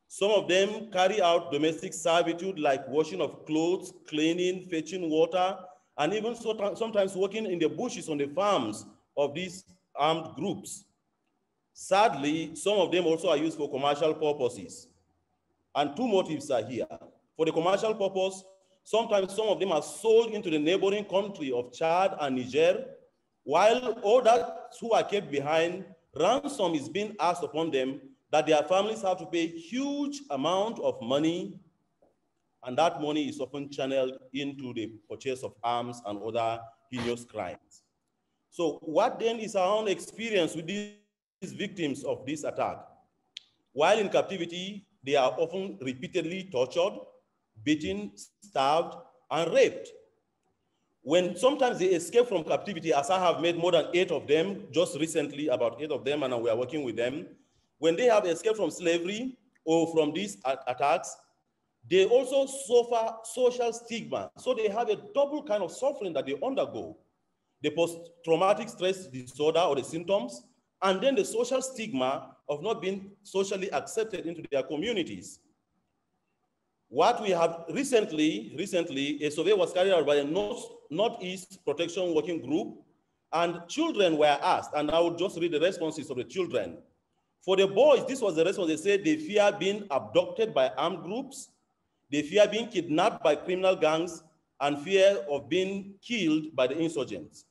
Some of them carry out domestic servitude like washing of clothes, cleaning, fetching water, and even sometimes working in the bushes on the farms of these armed groups. Sadly, some of them also are used for commercial purposes. And two motives are here. For the commercial purpose, sometimes some of them are sold into the neighboring country of Chad and Niger while others who are kept behind, ransom is being asked upon them that their families have to pay huge amount of money, and that money is often channeled into the purchase of arms and other heinous crimes. So what then is our own experience with these victims of this attack? While in captivity, they are often repeatedly tortured, beaten, starved, and raped when sometimes they escape from captivity, as I have made more than eight of them just recently, about eight of them, and we are working with them. When they have escaped from slavery or from these attacks, they also suffer social stigma. So they have a double kind of suffering that they undergo the post traumatic stress disorder or the symptoms, and then the social stigma of not being socially accepted into their communities. What we have recently, recently, a survey was carried out by the North, Northeast Protection Working Group, and children were asked, and I will just read the responses of the children. For the boys, this was the response. They said they fear being abducted by armed groups, they fear being kidnapped by criminal gangs, and fear of being killed by the insurgents.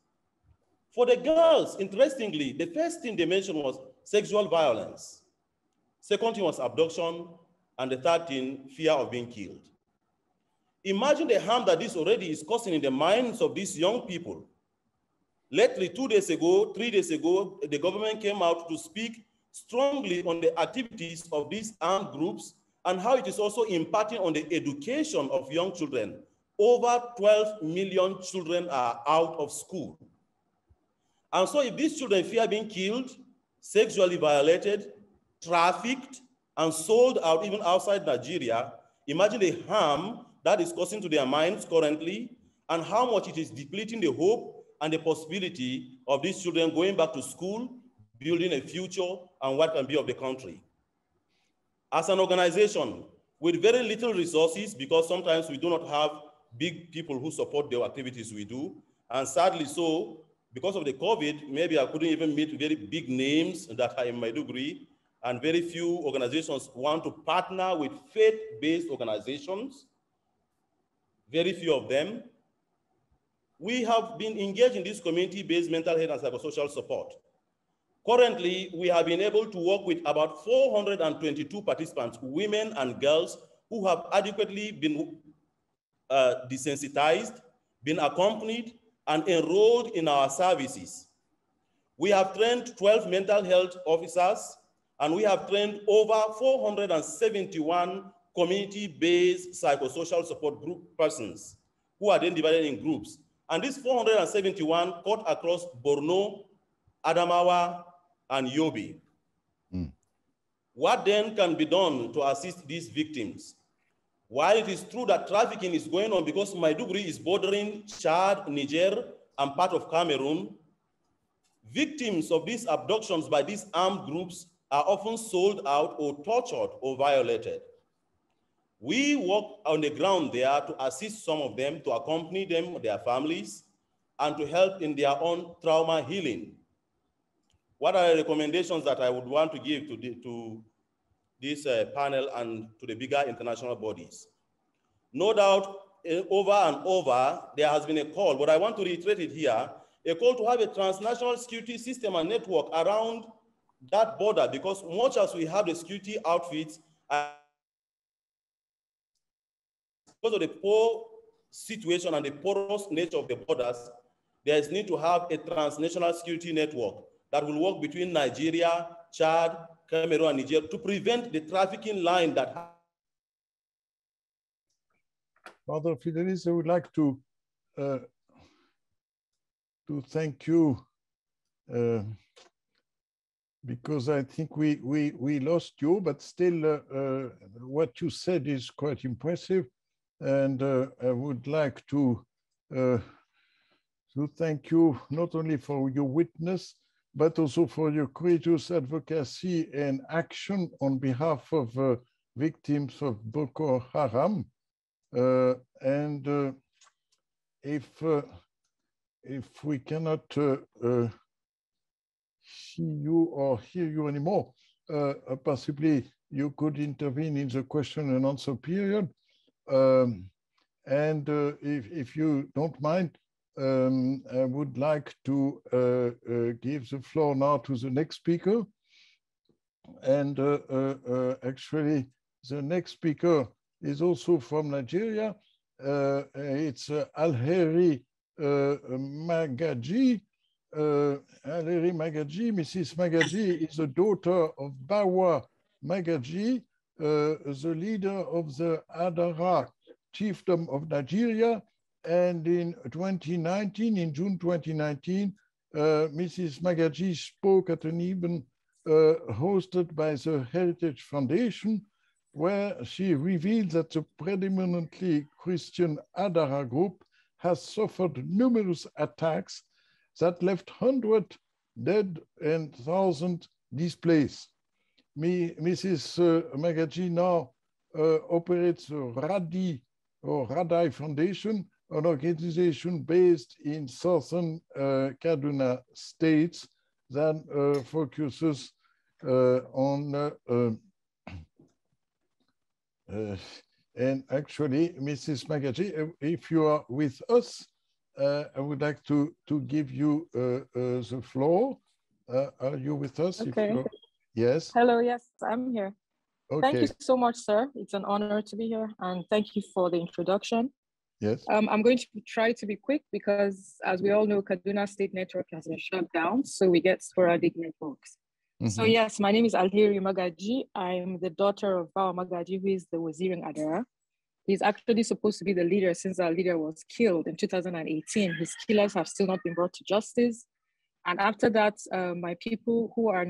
For the girls, interestingly, the first thing they mentioned was sexual violence. Second thing was abduction, and the third thing, fear of being killed. Imagine the harm that this already is causing in the minds of these young people. Lately, two days ago, three days ago, the government came out to speak strongly on the activities of these armed groups and how it is also impacting on the education of young children, over 12 million children are out of school. And so if these children fear being killed, sexually violated, trafficked, and sold out even outside Nigeria, imagine the harm that is causing to their minds currently and how much it is depleting the hope and the possibility of these children going back to school, building a future and what can be of the country. As an organization with very little resources, because sometimes we do not have big people who support the activities we do, and sadly so, because of the COVID, maybe I couldn't even meet very big names that are in Maiduguri, and very few organizations want to partner with faith-based organizations, very few of them. We have been engaged in this community-based mental health and psychosocial support. Currently, we have been able to work with about 422 participants, women and girls, who have adequately been uh, desensitized, been accompanied, and enrolled in our services. We have trained 12 mental health officers, and we have trained over 471 community-based psychosocial support group persons who are then divided in groups. And these 471 cut across Borno, Adamawa, and Yobe. Mm. What then can be done to assist these victims? While it is true that trafficking is going on because Maiduguri is bordering Chad, Niger, and part of Cameroon, victims of these abductions by these armed groups are often sold out or tortured or violated. We work on the ground there to assist some of them, to accompany them, their families, and to help in their own trauma healing. What are the recommendations that I would want to give to, the, to this uh, panel and to the bigger international bodies? No doubt, uh, over and over, there has been a call, but I want to reiterate it here, a call to have a transnational security system and network around that border because much as we have the security outfits, because of the poor situation and the porous nature of the borders, there is need to have a transnational security network that will work between Nigeria, Chad, Cameroon, and Niger to prevent the trafficking line that. Father Fidelis, I would like to uh, to thank you uh, because I think we we we lost you, but still, uh, uh what you said is quite impressive, and uh, I would like to uh, to thank you not only for your witness but also for your courageous advocacy and action on behalf of uh, victims of Boko Haram. Uh, and uh, if, uh, if we cannot see you or hear you anymore, possibly you could intervene in the question and answer period. Um, and if, if you don't mind, um, I would like to uh, uh, give the floor now to the next speaker. And uh, uh, uh actually, the next speaker is also from Nigeria. Uh, it's Alheri Magaji. Alheri Magaji, Mrs. Magaji is the daughter of Bawa Magaji, the leader of the Adara chiefdom of Nigeria, and in 2019, in June 2019, uh, Mrs. Magaji spoke at an event uh, hosted by the Heritage Foundation, where she revealed that the predominantly Christian Adara group has suffered numerous attacks that left hundreds dead and thousands displaced. Me, Mrs. Uh, Magaji now uh, operates the Radi or Radai Foundation, an organization based in southern uh, Kaduna states that uh, focuses uh, on uh, uh, and actually, Mrs. Magaji, if you are with us, I would like to, to give you the floor. are you with us? Okay. Yes. Hello, yes, I'm here. Okay. Thank you so much, sir. It's an honor to be here. And thank you for the introduction. Yes. Um, I'm going to try to be quick because as we all know, Kaduna State Network has been shut down, so we get sporadic networks. Mm -hmm. So mm-hmm. yes, my name is Alheri Magaji. I'm the daughter of Bawa Magaji, who is the Wazir in Adara. He's actually supposed to be the leader since our leader was killed in 2018. His killers have still not been brought to justice. And after that, uh, my people who are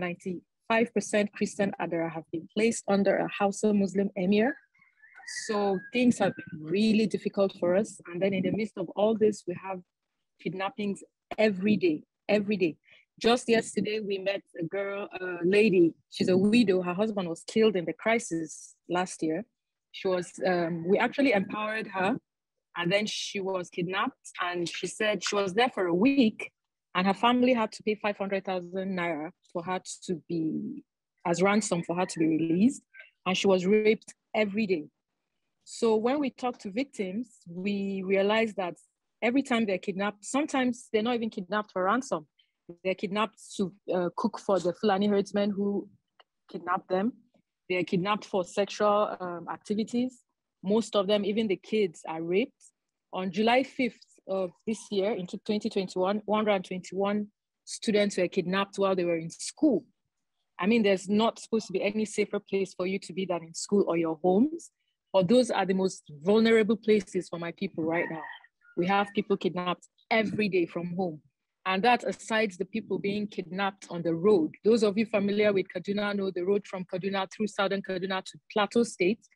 95% Christian Adara have been placed under a Hausa Muslim emir. So things have been really difficult for us. And then in the midst of all this, we have kidnappings every day, every day. Just yesterday, we met a girl, a lady, she's a widow. Her husband was killed in the crisis last year. She was, um, we actually empowered her and then she was kidnapped and she said she was there for a week and her family had to pay 500,000 naira for her to be, as ransom for her to be released. And she was raped every day. So when we talk to victims, we realize that every time they're kidnapped, sometimes they're not even kidnapped for ransom. They're kidnapped to uh, cook for the Fulani herdsmen who kidnapped them. They're kidnapped for sexual um, activities. Most of them, even the kids, are raped. On July 5th of this year, into 2021, 121 students were kidnapped while they were in school. I mean, there's not supposed to be any safer place for you to be than in school or your homes, but those are the most vulnerable places for my people right now. We have people kidnapped every day from home. And that aside the people being kidnapped on the road. Those of you familiar with Kaduna know the road from Kaduna through southern Kaduna to Plateau State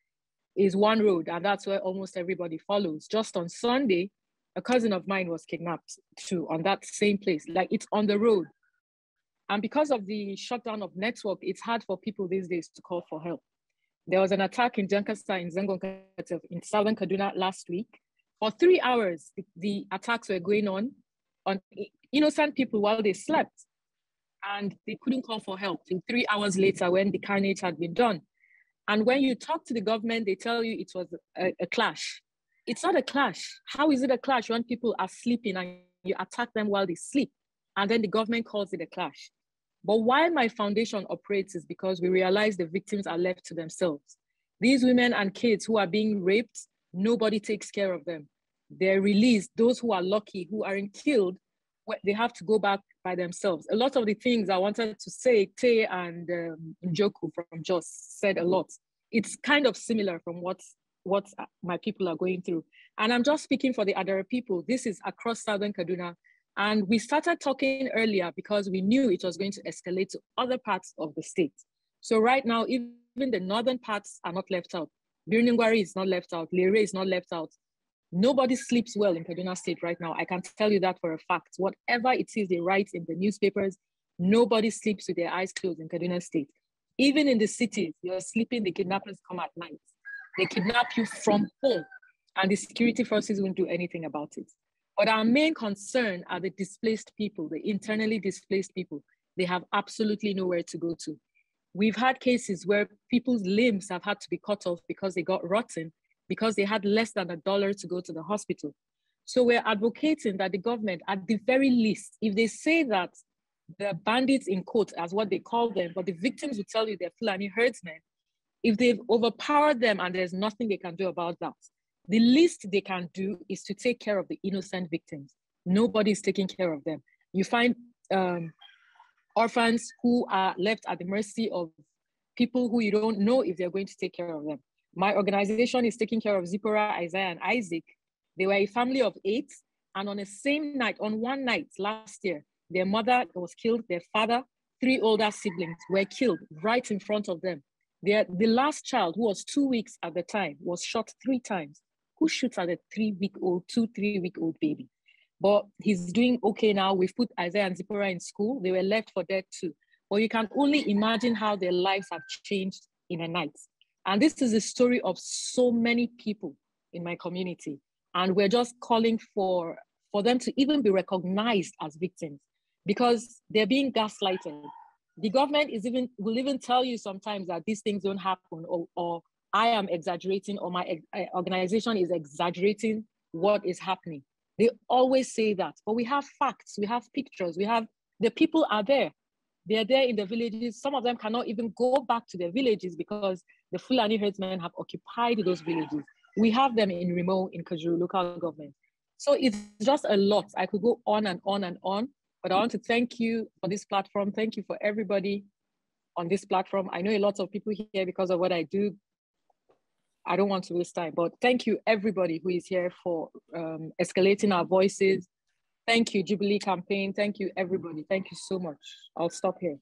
is one road, and that's where almost everybody follows. Just on Sunday, a cousin of mine was kidnapped too on that same place. Like it's on the road. And because of the shutdown of network, it's hard for people these days to call for help. There was an attack in Jankasa in Zangon in southern Kaduna last week. For three hours, the, the attacks were going on on innocent people while they slept. And they couldn't call for help till three hours later when the carnage had been done. And when you talk to the government, they tell you it was a, a clash. It's not a clash. How is it a clash when people are sleeping and you attack them while they sleep? And then the government calls it a clash. But why my foundation operates is because we realize the victims are left to themselves. These women and kids who are being raped, nobody takes care of them. They're released. Those who are lucky, who aren't killed, they have to go back by themselves. A lot of the things I wanted to say, Tay and um, Njoku from Jos said a lot. It's kind of similar from what, what my people are going through. And I'm just speaking for the other people. This is across Southern Kaduna. And we started talking earlier because we knew it was going to escalate to other parts of the state. So right now, even the northern parts are not left out. Birnin is not left out. Lere is not left out. Nobody sleeps well in Kaduna State right now. I can tell you that for a fact. Whatever it is they write in the newspapers, nobody sleeps with their eyes closed in Kaduna State. Even in the cities, you're sleeping, the kidnappers come at night. They kidnap you from home, and the security forces won't do anything about it. But our main concern are the displaced people, the internally displaced people. They have absolutely nowhere to go to. We've had cases where people's limbs have had to be cut off because they got rotten because they had less than a dollar to go to the hospital. So we're advocating that the government, at the very least, if they say that the bandits in court, as what they call them, but the victims will tell you they're Fulani herdsmen, if they've overpowered them and there's nothing they can do about that, the least they can do is to take care of the innocent victims. Nobody's taking care of them. You find um, orphans who are left at the mercy of people who you don't know if they're going to take care of them. My organization is taking care of Zipporah, Isaiah, and Isaac. They were a family of eight. And on the same night, on one night last year, their mother was killed, their father, three older siblings were killed right in front of them. Their, the last child, who was two weeks at the time, was shot three times. Who shoots at a three week old, two, three week old baby? But he's doing okay now. We've put Isaiah and Zipporah in school. They were left for dead too. But you can only imagine how their lives have changed in a night. And this is the story of so many people in my community. And we're just calling for, for them to even be recognized as victims because they're being gaslighted. The government is even will even tell you sometimes that these things don't happen or, or I am exaggerating or my uh, organization is exaggerating what is happening. They always say that, but we have facts, we have pictures, we have the people are there. They are there in the villages. Some of them cannot even go back to their villages because the Fulani herdsmen have occupied those villages. We have them in Remo, in Kajuru local government. So it's just a lot. I could go on and on and on, but I want to thank you for this platform. Thank you for everybody on this platform. I know a lot of people here because of what I do. I don't want to waste time, but thank you everybody who is here for um, escalating our voices. Thank you, Jubilee campaign. Thank you, everybody. Thank you so much. I'll stop here.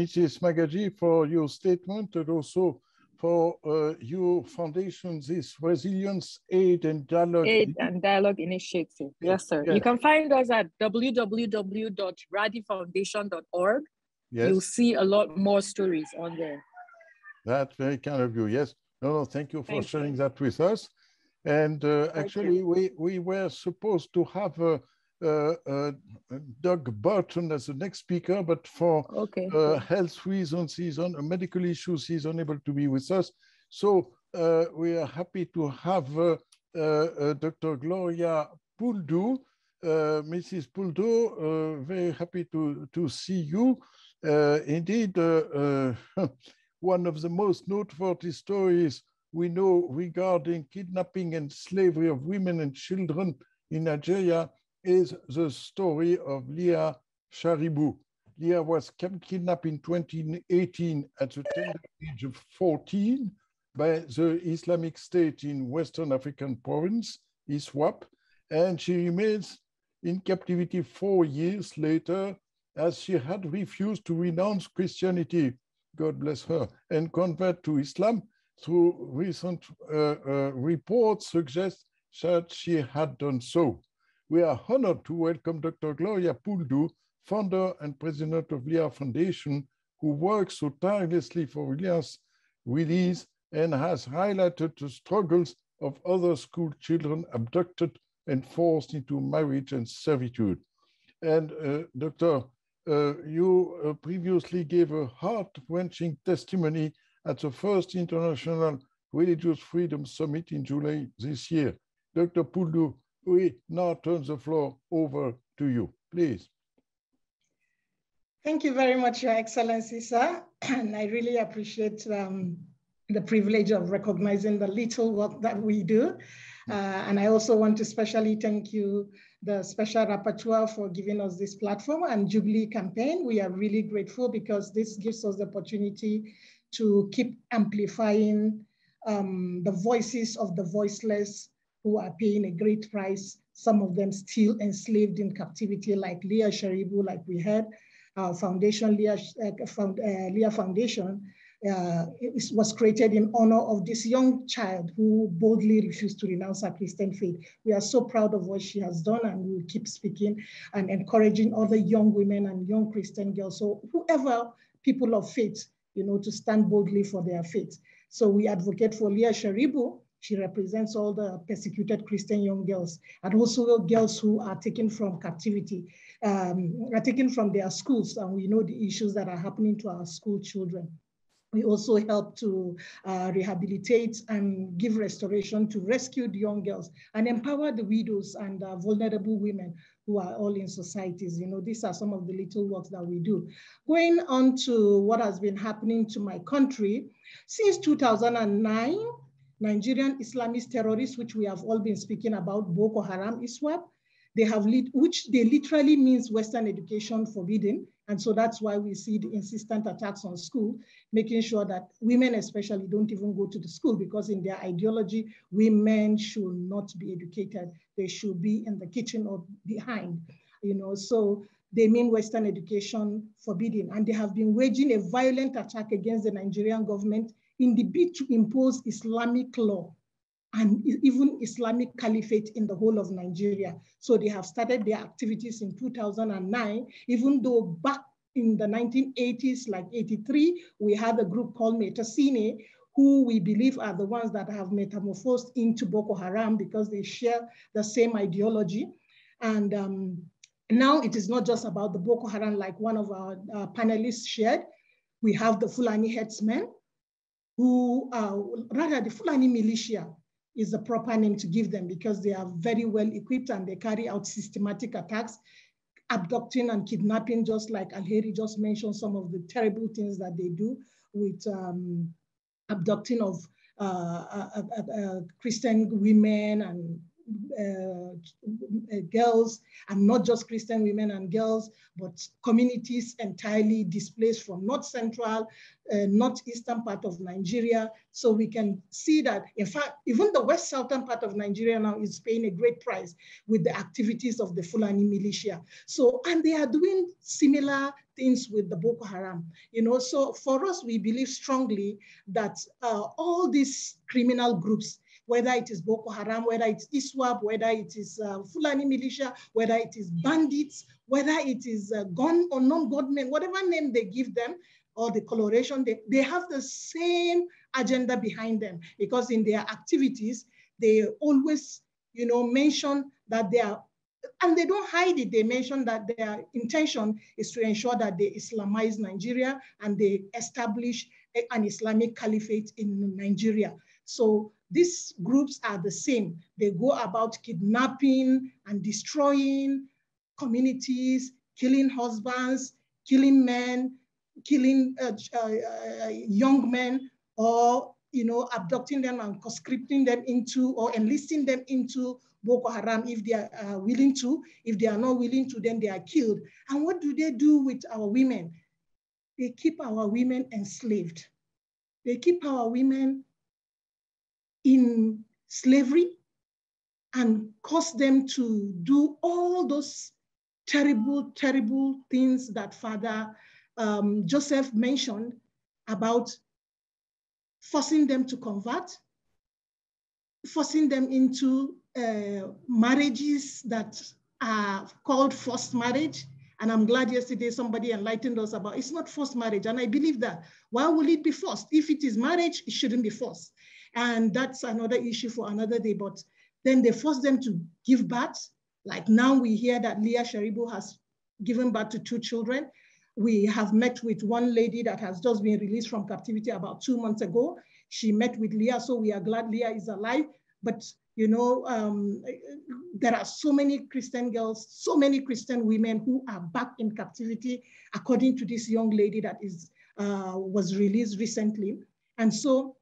Mrs. Magaji, for your statement and also for uh, your foundation's Resilience Aid and Dialogue. Aid and Dialogue Initiative. Yes, sir. Yes. You can find us at www.radifoundation.org. Yes. You'll see a lot more stories on there. That's very kind of you. Yes. No, no, thank you for thank sharing you. that with us. And uh, actually, we, we were supposed to have uh, Uh, uh, Doug Burton as the next speaker, but for okay. Uh, health reasons, he's on medical issues, he's unable to be with us. So uh, we are happy to have uh, Dr. Gloria Puldu. Mrs. Puldu, very happy to, to see you. indeed, one of the most noteworthy stories we know regarding kidnapping and slavery of women and children in Nigeria is the story of Leah Sharibu. Leah was kidnapped in 2018 at the tender age of 14 by the Islamic State in Western African province, ISWAP, and she remains in captivity four years later as she had refused to renounce Christianity God bless her, and convert to Islam through recent uh, uh, reports suggest that she had done so. We are honored to welcome Dr. Gloria Puldu, founder and president of Leah Foundation, who works so tirelessly for Leah's release and has highlighted the struggles of other school children abducted and forced into marriage and servitude. And uh, Dr. Uh, you uh, previously gave a heart-wrenching testimony at the first International Religious Freedom Summit in July this year. Dr. Puldu, we now turn the floor over to you, please. Thank you very much, Your Excellency, sir. And I really appreciate um, the privilege of recognizing the little work that we do. Uh, and I also want to specially thank you, the Special Rapporteur, for giving us this platform and Jubilee campaign. We are really grateful because this gives us the opportunity to keep amplifying um, the voices of the voiceless who are paying a great price, some of them still enslaved in captivity, like Leah Sharibu, like we had, our foundation, Leah, uh, found, uh, Leah Foundation, uh, was created in honor of this young child who boldly refused to renounce her Christian faith. We are so proud of what she has done and we will keep speaking and encouraging other young women and young Christian girls. So whoever people of faith, you know, to stand boldly for their faith. So we advocate for Leah Sharibu. She represents all the persecuted Christian young girls and also girls who are taken from captivity, um, are taken from their schools. And we know the issues that are happening to our school children. We also help to uh, rehabilitate and give restoration to rescued young girls and empower the widows and uh, vulnerable women who are all in societies. You know, these are some of the little works that we do. Going on to what has been happening to my country, since 2009, Nigerian Islamist terrorists, which we have all been speaking about, Boko Haram, ISWAP, they have, which they literally means Western education forbidden. And so that's why we see the insistent attacks on school, making sure that women especially don't even go to the school because in their ideology, women should not be educated. They should be in the kitchen or behind, you know, so they mean Western education forbidden. And they have been waging a violent attack against the Nigerian government in the bid to impose Islamic law and even Islamic Caliphate in the whole of Nigeria. So they have started their activities in 2009, even though back in the 1980s, like 83, we had a group called Maitatsine, who we believe are the ones that have metamorphosed into Boko Haram because they share the same ideology. And um, now it is not just about the Boko Haram like one of our uh, panelists shared. We have the Fulani headsmen, who are rather the Fulani militia, is the proper name to give them because they are very well equipped and they carry out systematic attacks, abducting and kidnapping, just like Alheri just mentioned some of the terrible things that they do with um, abducting of uh, uh, uh, uh Christian women and uh, girls, and not just Christian women and girls, but communities entirely displaced from North Central, uh, Northeastern part of Nigeria. So we can see that, in fact, even the West Southern part of Nigeria now is paying a great price with the activities of the Fulani militia. So, and they are doing similar things with the Boko Haram. You know, so for us, we believe strongly that uh, all these criminal groups whether it is Boko Haram, whether it's ISWAP, whether it is uh, Fulani militia, whether it is bandits, whether it is uh, gun or non-gunmen, whatever name they give them, or the coloration, they, they have the same agenda behind them because in their activities, they always, you know, mention that they are, and they don't hide it, they mention that their intention is to ensure that they Islamize Nigeria and they establish an Islamic caliphate in Nigeria. So these groups are the same. They go about kidnapping and destroying communities, killing husbands, killing men, killing uh, uh, uh, young men, or you know, abducting them and conscripting them into or enlisting them into Boko Haram if they are uh, willing to. If they are not willing to, then they are killed. And what do they do with our women? They keep our women enslaved. They keep our women in slavery and cause them to do all those terrible, terrible things that Father um, Joseph mentioned about forcing them to convert, forcing them into uh, marriages that are called forced marriage. And I'm glad yesterday somebody enlightened us about it's not forced marriage. And I believe that. Why will it be forced? If it is marriage, it shouldn't be forced. And that's another issue for another day. But then they force them to give birth. Like now we hear that Leah Sharibu has given birth to two children. We have met with one lady that has just been released from captivity about two months ago. She met with Leah, so we are glad Leah is alive. But you know, um, there are so many Christian girls, so many Christian women who are back in captivity, according to this young lady that is uh, was released recently. And so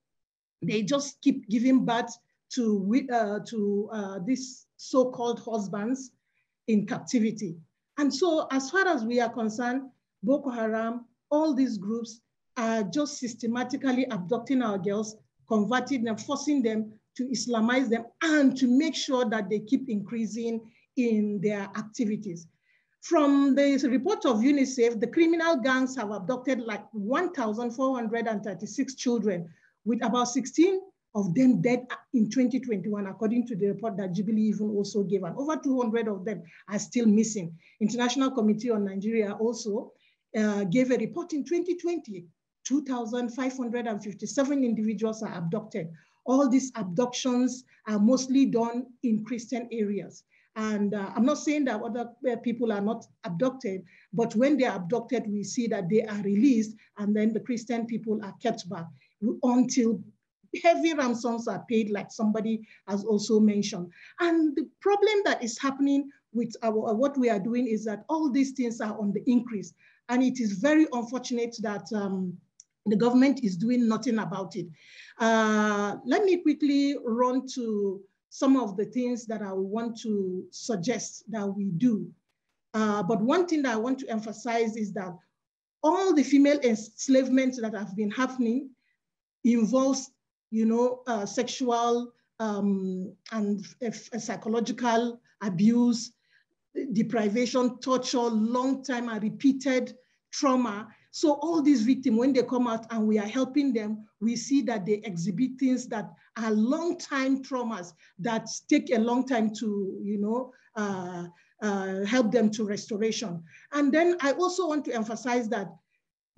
they just keep giving birth to, uh, to uh, these so-called husbands in captivity. And so as far as we are concerned, Boko Haram, all these groups are just systematically abducting our girls, converting them, forcing them to Islamize them, and to make sure that they keep increasing in their activities. From the report of UNICEF, the criminal gangs have abducted like 1,436 children with about 16 of them dead in 2021, according to the report that Jubilee even also gave. And over 200 of them are still missing. International Committee on Nigeria also uh, gave a report in 2020, 2,557 individuals are abducted. All these abductions are mostly done in Christian areas. And uh, I'm not saying that other uh, people are not abducted, but when they're abducted, we see that they are released and then the Christian people are kept back until heavy ransoms are paid, like somebody has also mentioned. And the problem that is happening with our, what we are doing is that all these things are on the increase. And it is very unfortunate that um, the government is doing nothing about it. Uh, let me quickly run to some of the things that I want to suggest that we do. Uh, but one thing that I want to emphasize is that all the female enslavement that have been happening involves, you know, uh, sexual um, and psychological abuse, deprivation, torture, long time and repeated trauma. So all these victims, when they come out and we are helping them, we see that they exhibit things that are long time traumas that take a long time to, you know, uh, uh, help them to restoration. And then I also want to emphasize that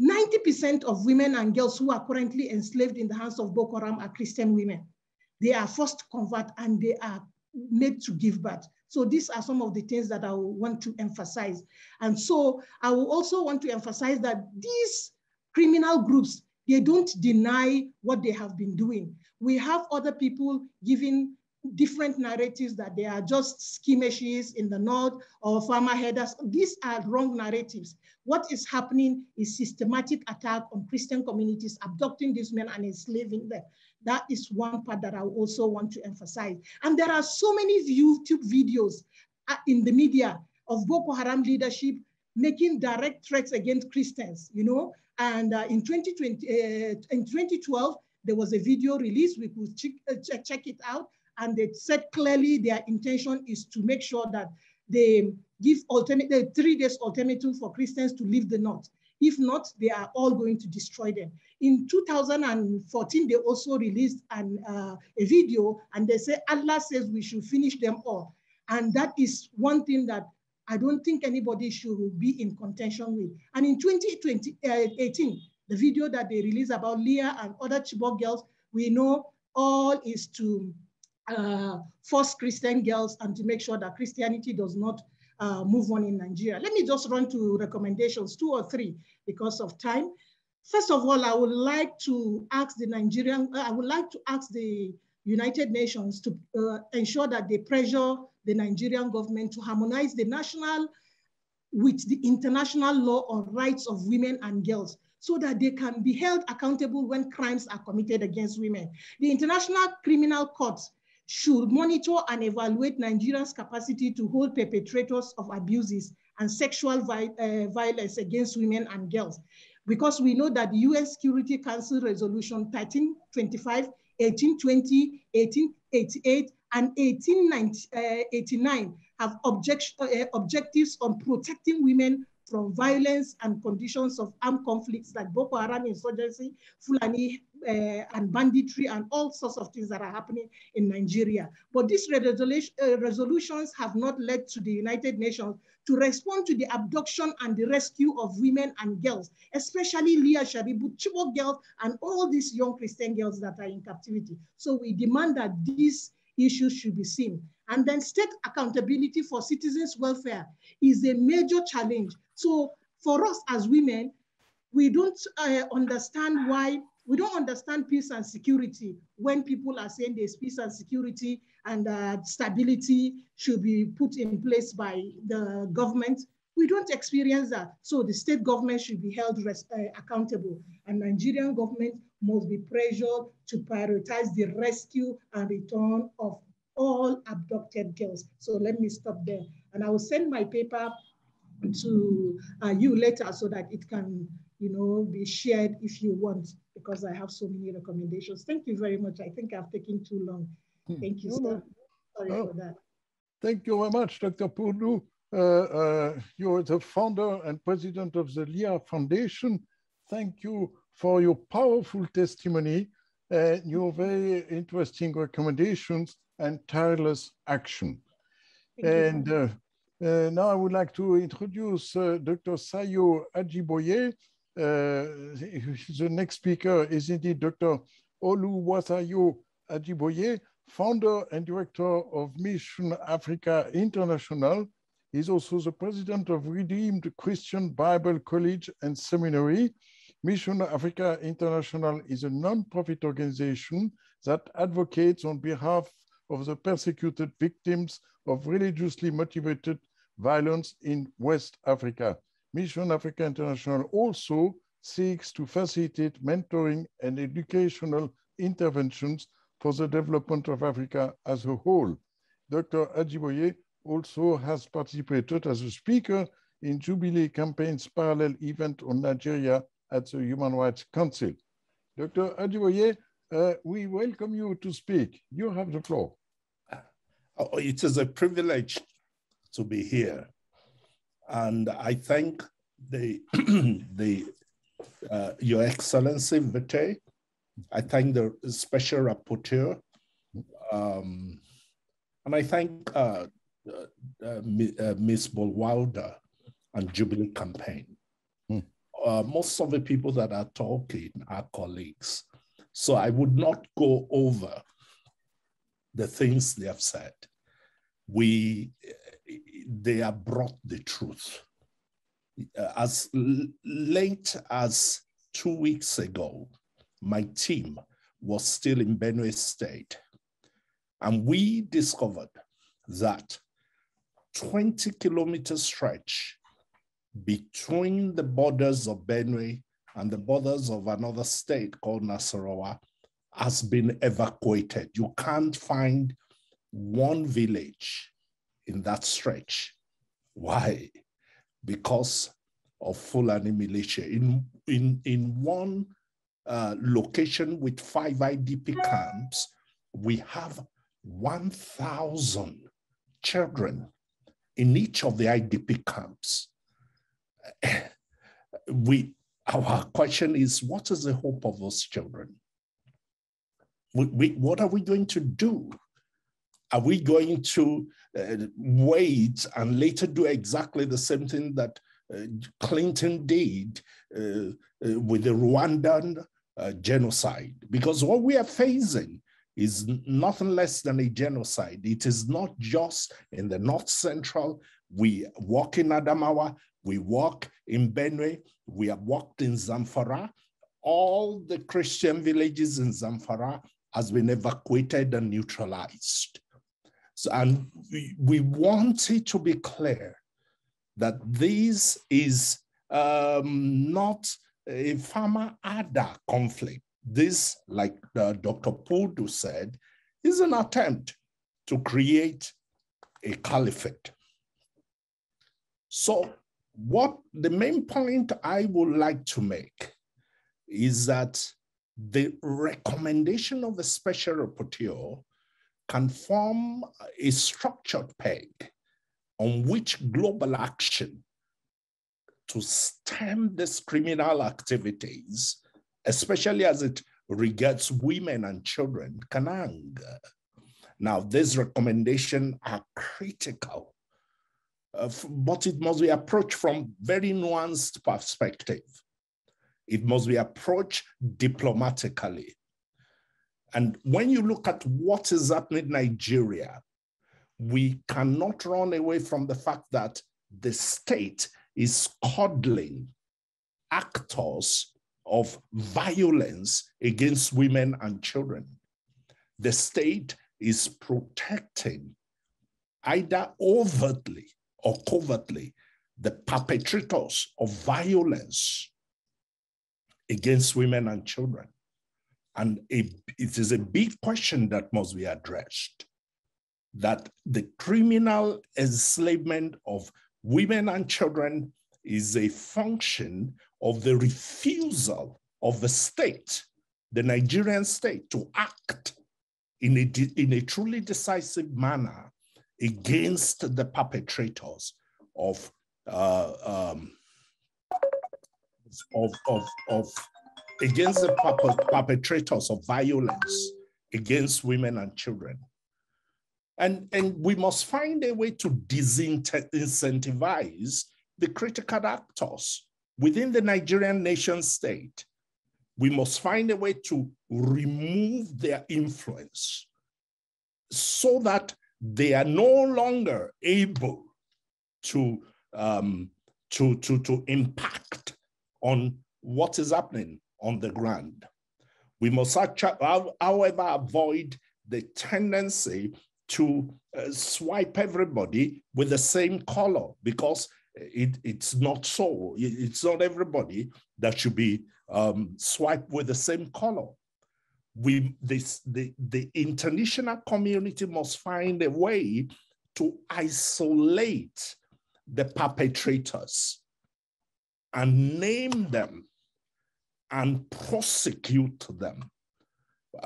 90% of women and girls who are currently enslaved in the hands of Boko Haram are Christian women. They are forced to convert and they are made to give birth. So these are some of the things that I want to emphasize. And so I will also want to emphasize that these criminal groups, they don't deny what they have been doing. We have other people giving different narratives that they are just skirmishes in the north or farmer headers. These are wrong narratives. What is happening is systematic attack on Christian communities, abducting these men and enslaving them. That is one part that I also want to emphasize. And there are so many YouTube videos uh, in the media of Boko Haram leadership making direct threats against Christians, you know. And uh, in 2020, uh, in 2012, there was a video released. We could check, uh, check it out, and they said clearly their intention is to make sure that they give alternate three days alternative for Christians to leave the north. If not, they are all going to destroy them. In 2014, they also released an, uh, a video and they say, Allah says we should finish them all. And that is one thing that I don't think anybody should be in contention with. And in 2018, uh, the video that they released about Leah and other Chibok girls, we know all is to uh, force Christian girls and to make sure that Christianity does not uh, move on in Nigeria. Let me just run to recommendations, two or three because of time. First of all, I would like to ask the Nigerian, uh, I would like to ask the United Nations to uh, ensure that they pressure the Nigerian government to harmonize the national with the international law on rights of women and girls so that they can be held accountable when crimes are committed against women. The International Criminal Court should monitor and evaluate Nigeria's capacity to hold perpetrators of abuses and sexual vi uh, violence against women and girls. Because we know that UN Security Council Resolution 1325, 1820, 1888, and 1889 uh, have object, uh, objectives on protecting women from violence and conditions of armed conflicts like Boko Haram insurgency, Fulani and banditry and all sorts of things that are happening in Nigeria. But these uh, resolutions have not led to the United Nations to respond to the abduction and the rescue of women and girls, especially Leah Sharibu, Chibok girls, and all these young Christian girls that are in captivity. So we demand that these issues should be seen. And then state accountability for citizens' welfare is a major challenge. So for us as women, we don't uh, understand why, we don't understand peace and security when people are saying there's peace and security and uh, stability should be put in place by the government. We don't experience that. So the state government should be held uh, accountable and Nigerian government must be pressured to prioritize the rescue and return of all abducted girls. So let me stop there. And I will send my paper to uh, you later so that it can, you know, be shared if you want, because I have so many recommendations. Thank you very much. I think I've taken too long. Hmm. Thank you, sir. Sorry oh. for that. Thank you very much, Dr. Purdu. Uh, uh, you're the founder and president of the Leah Foundation. Thank you for your powerful testimony and your very interesting recommendations and tireless action. Thank and uh, uh, now I would like to introduce uh, Dr. Sayo Ajiboye. Uh, the next speaker is indeed Dr. Oluwasayo Ajiboye, founder and director of Mission Africa International. He's also the president of Redeemed Christian Bible College and Seminary, Mission Africa International is a non-profit organization that advocates on behalf of the persecuted victims of religiously motivated violence in West Africa. Mission Africa International also seeks to facilitate mentoring and educational interventions for the development of Africa as a whole. Dr. Ajiboye also has participated as a speaker in Jubilee Campaign's parallel event on Nigeria at the Human Rights Council. Dr. Ajiboye, uh, we welcome you to speak. You have the floor. Oh, it is a privilege to be here. And I thank the, the uh, Your Excellency Veuthey. I thank the Special Rapporteur. Um, and I thank uh, uh, uh Ms. Buwalda and Jubilee Campaign uh, most of the people that are talking are colleagues. So I would not go over the things they have said. We, they have brought the truth. As late as two weeks ago, my team was still in Benue State. And we discovered that 20 kilometer stretch between the borders of Benue and the borders of another state called Nasarawa has been evacuated. You can't find one village in that stretch. Why? Because of Fulani militia. In, in, in one uh, location with five IDP camps, we have 1,000 children in each of the IDP camps. We, our question is, what is the hope of those children? We, we, what are we going to do? Are we going to uh, wait and later do exactly the same thing that uh, Clinton did uh, uh with the Rwandan uh, genocide? Because what we are facing is nothing less than a genocide. It is not just in the North Central. We walk in Adamawa, we walk in Benue, we have walked in Zamfara. All the Christian villages in Zamfara has been evacuated and neutralized. So, and we, want it to be clear that this is um, not a farmer-ada conflict. This, like uh, Dr. Pudu said, is an attempt to create a caliphate. So what the main point I would like to make is that the recommendation of the special rapporteur can form a structured peg on which global action to stem these criminal activities, especially as it regards women and children, can hang. Now, these recommendations are critical, uh, but it must be approached from very nuanced perspective. It must be approached diplomatically. And when you look at what is happening in Nigeria, we cannot run away from the fact that the state is coddling actors of violence against women and children. The state is protecting either overtly or covertly the perpetrators of violence against women and children. And a, it is a big question that must be addressed that the criminal enslavement of women and children is a function of the refusal of the state, the Nigerian state, to act in a, in a truly decisive manner against the perpetrators of, uh, um, of, of, of against the perpetrators of violence against women and children. And, and we must find a way to disincentivize the critical actors within the Nigerian nation state. We must find a way to remove their influence so that they are no longer able to, um, to, to, to impact on what is happening on the ground. We must, however, avoid the tendency to uh, swipe everybody with the same color because it, it's not so. It's not everybody that should be um, swiped with the same color. We, this, the, the international community must find a way to isolate the perpetrators and name them and prosecute them.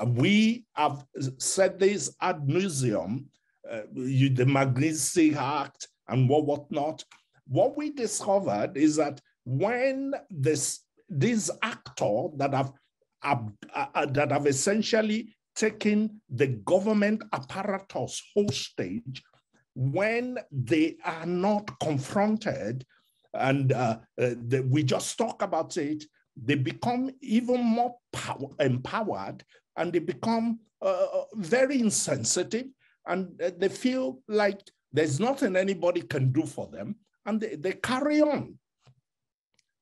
We have said this ad nauseum, uh, the Magnitsky Act and what whatnot. What we discovered is that when this these actors that have uh, that have essentially taken the government apparatus hostage, when they are not confronted, and uh, uh the, we just talk about it, they become even more power, empowered and they become uh, uh, very insensitive and they feel like there's nothing anybody can do for them and they, they carry on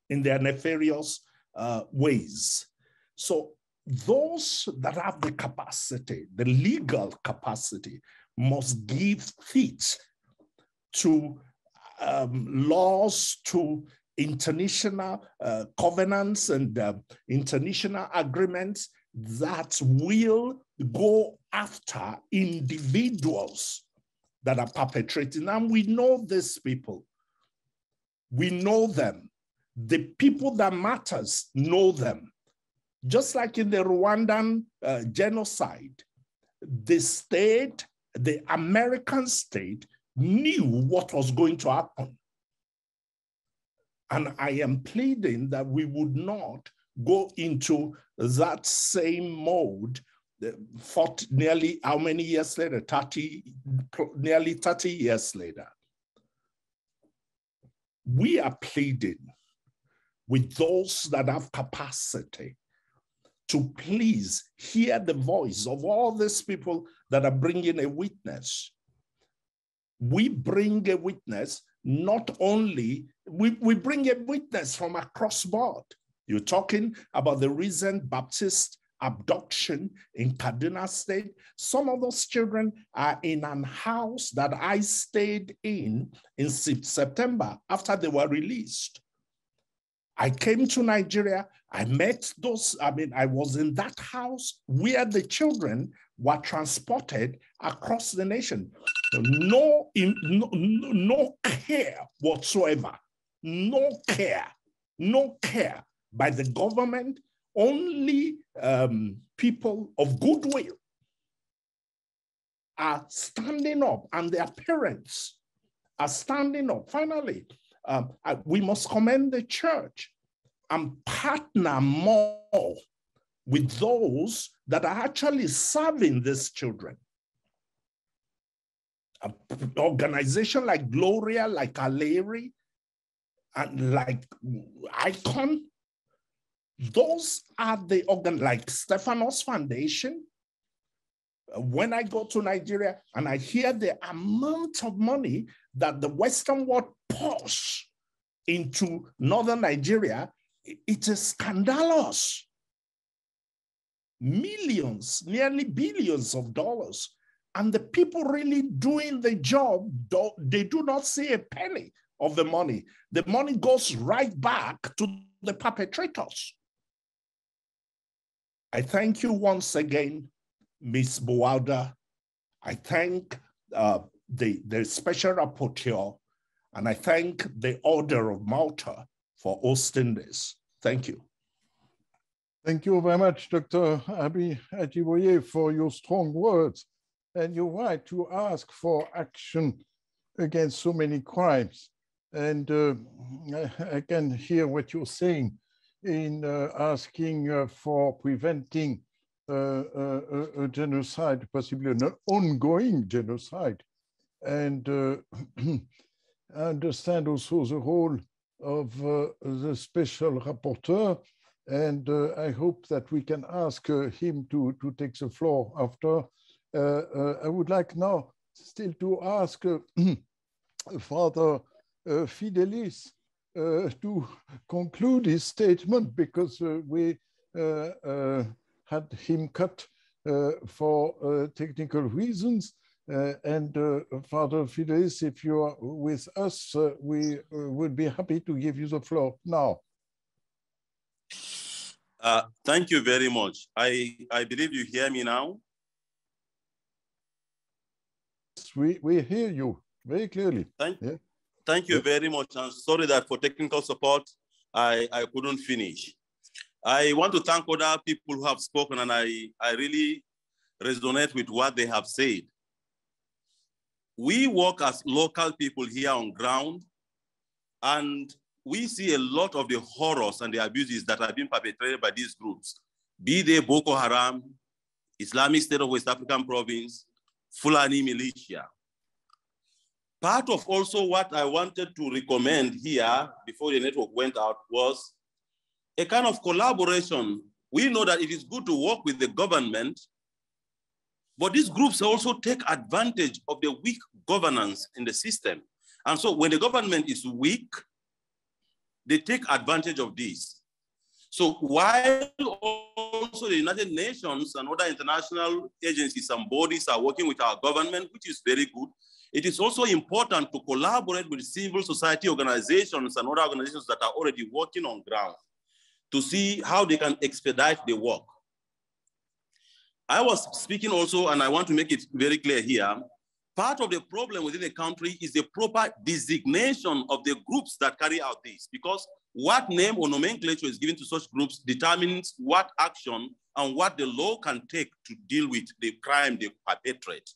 in their nefarious uh, ways. So those that have the capacity, the legal capacity, must give feet to um, laws, to international uh, covenants and uh, international agreements that will go after individuals that are perpetrating. And we know these people. We know them. The people that matters know them. Just like in the Rwandan uh, genocide, the state, the American state knew what was going to happen. And I am pleading that we would not go into that same mode eh, 40, nearly how many years later? 30, nearly 30 years later. We are pleading with those that have capacity to please hear the voice of all these people that are bringing a witness. We bring a witness not only, we, we bring a witness from across board. You're talking about the recent Baptist abduction in Kaduna State. Some of those children are in an house that I stayed in in September after they were released. I came to Nigeria. I met those, I mean, I was in that house where the children were transported across the nation. No, no, no care whatsoever. No care, no care by the government, only um, people of goodwill are standing up and their parents are standing up. Finally, um, I, we must commend the church and partner more with those that are actually serving these children. An organization like Gloria, like Alheri, and like Icon, those are the organ, like Stephanos Foundation. When I go to Nigeria and I hear the amount of money that the Western world pours into Northern Nigeria, it is scandalous. Millions, nearly billions of dollars. And the people really doing the job, they do not see a penny of the money. The money goes right back to the perpetrators. I thank you once again, Ms. Buwalda. I thank uh, the, the special rapporteur, and I thank the Order of Malta for hosting this. Thank you. Thank you very much, Dr. Abi Ajiboye, for your strong words. And you're right to ask for action against so many crimes. And uh, I can hear what you're saying in uh, asking uh, for preventing uh, a, genocide, possibly an ongoing genocide. And I understand also the role of the special rapporteur and uh, I hope that we can ask uh, him to, to take the floor after. Uh, I would like now still to ask Father Fidelis uh, to conclude his statement because uh, we uh, had him cut for technical reasons. and Father Fidelis, if you are with us, we would be happy to give you the floor now. Uh, thank you very much. I, I believe you hear me now. We, we hear you very clearly. Thank, yeah. Thank you very much. I'm sorry that for technical support, I, I couldn't finish. I want to thank other people who have spoken and I, I really resonate with what they have said. We work as local people here on ground and we see a lot of the horrors and the abuses that are being perpetrated by these groups, be they Boko Haram, Islamic State of West African Province, Fulani militia. Part of also what I wanted to recommend here before the network went out was a kind of collaboration. We know that it is good to work with the government, but these groups also take advantage of the weak governance in the system. And so when the government is weak, they take advantage of this. So while also the United Nations and other international agencies and bodies are working with our government, which is very good, it is also important to collaborate with civil society organizations and other organizations that are already working on ground to see how they can expedite the work. I was speaking also, and I want to make it very clear here, part of the problem within the country is the proper designation of the groups that carry out this, because what name or nomenclature is given to such groups determines what action and what the law can take to deal with the crime they perpetrate.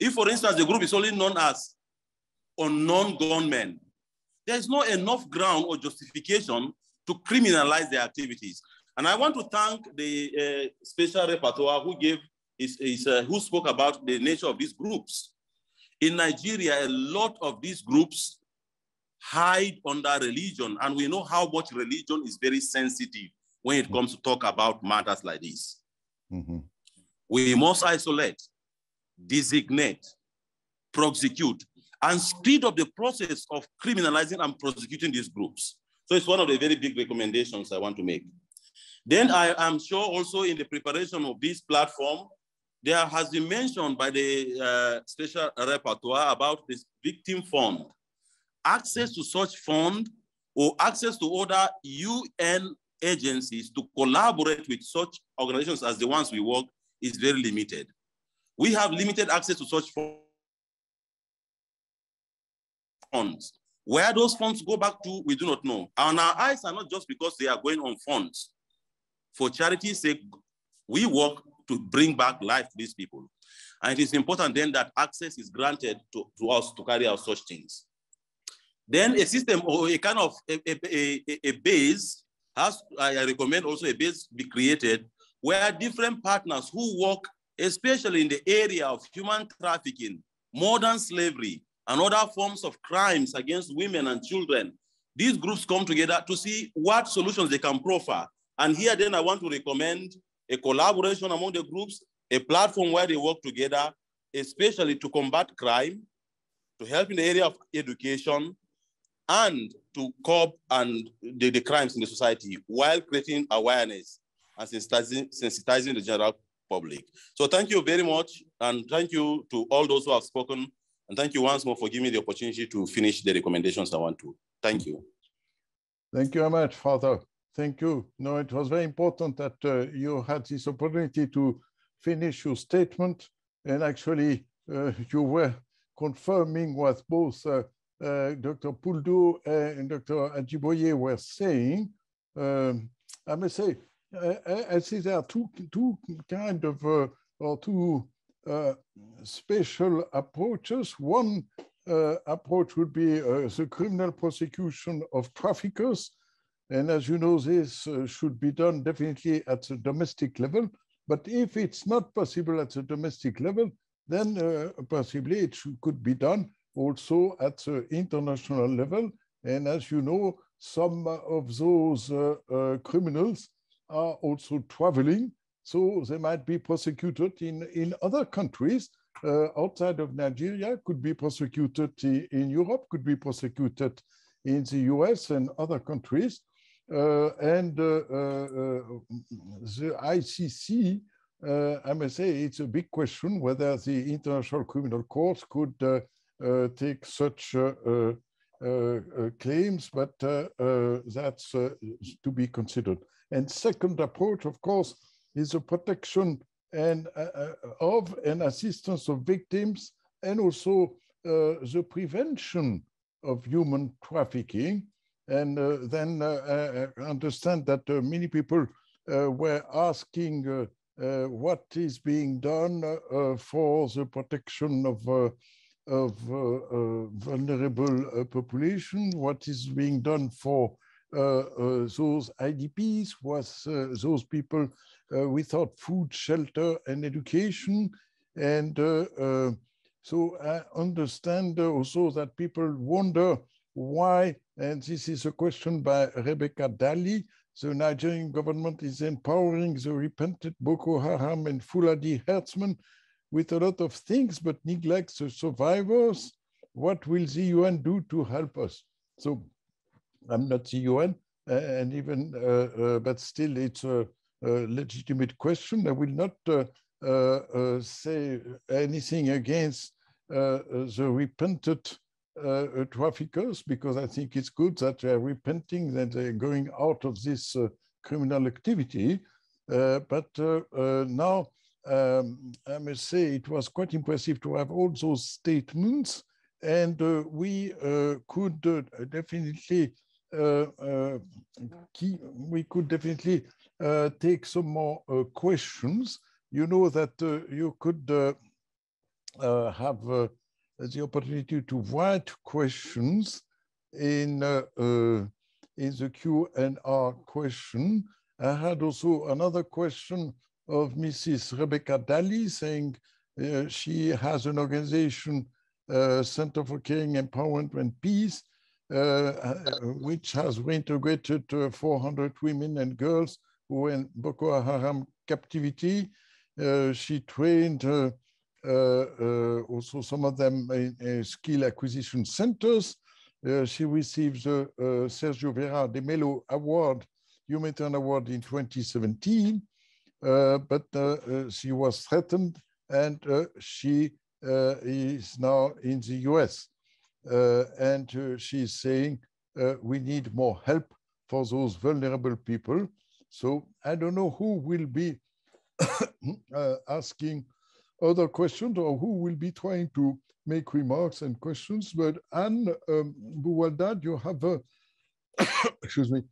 If, for instance, the group is only known as unknown gunmen, there's not enough ground or justification to criminalize their activities. And I want to thank the uh, special rapporteur who gave is, is uh, who spoke about the nature of these groups. In Nigeria, a lot of these groups hide under religion, and we know how much religion is very sensitive when it comes to talk about matters like this. Mm -hmm. We must isolate, designate, prosecute, and speed up the process of criminalizing and prosecuting these groups. So it's one of the very big recommendations I want to make. Then I am sure also in the preparation of this platform, there has been mentioned by the uh, special rapporteur about this victim fund. Access to such fund or access to other UN agencies to collaborate with such organizations as the ones we work is very limited. We have limited access to such funds. Where those funds go back to, we do not know. And our eyes are not just because they are going on funds for charity's sake, we work to bring back life to these people. And it is important then that access is granted to, to us to carry out such things. Then a system or a kind of a, a, a, a base has, I recommend also a base be created where different partners who work, especially in the area of human trafficking, modern slavery, and other forms of crimes against women and children, these groups come together to see what solutions they can proffer. And here then I want to recommend a collaboration among the groups, a platform where they work together, especially to combat crime, to help in the area of education, and to curb and the, the crimes in the society while creating awareness and sensitizing, sensitizing the general public. So thank you very much. And thank you to all those who have spoken. And thank you once more for giving me the opportunity to finish the recommendations I want to. Thank you. Thank you very much, Father. Thank you. No, it was very important that uh, you had this opportunity to finish your statement. And actually, uh, you were confirming what both uh, Dr. Puldu and Dr. Ajiboye were saying. Um, I must say, I, I, see there are two, two kind of, uh, or two uh, special approaches. One approach would be the criminal prosecution of traffickers, and as you know, this uh, should be done definitely at the domestic level. But if it's not possible at the domestic level, then uh, possibly it should, could be done also at the international level. And as you know, some of those uh, uh criminals are also traveling, so they might be prosecuted in, in other countries uh, outside of Nigeria, could be prosecuted in Europe, could be prosecuted in the US and other countries. Uh, and uh, uh, the ICC, I must say, it's a big question whether the International Criminal Court could Uh, take such uh, uh, claims, but that's to be considered. And second approach, of course, is the protection and uh, of and assistance of victims and also uh, the prevention of human trafficking and uh, then uh, uh, understand that many people were asking what is being done for the protection of of uh, vulnerable uh, population, what is being done for uh, those IDPs, was those people without food, shelter, and education. And so I understand also that people wonder why, and this is a question by Rebecca Dali, the Nigerian government is empowering the repentant Boko Haram and Fulani herdsmen with a lot of things, but neglects the survivors. What will the UN do to help us? So I'm not the UN, uh, and even, uh, uh, but still it's a, a, legitimate question. I will not say anything against the repentant uh, traffickers because I think it's good that they're repenting, that they're going out of this uh, criminal activity. Uh, but now, um, I must say it was quite impressive to have all those statements and uh, we uh, could uh, definitely key, we could definitely take some more questions. You know that you could have the opportunity to write questions in, uh, uh, in the Q and R question. I had also another question of Mrs. Rebecca Dali saying uh, she has an organization, uh, Center for Caring, Empowerment and Peace, uh, uh, which has reintegrated 400 women and girls who were in Boko Haram captivity. she trained uh, uh, also some of them in skill acquisition centers. Uh, she received the Sergio Vieira de Mello Award, Humanitarian Award in 2017, Uh, but uh, uh, she was threatened and she is now in the US. and she's saying we need more help for those vulnerable people. So I don't know who will be uh, asking other questions or who will be trying to make remarks and questions. But Anne um, you have a, excuse me,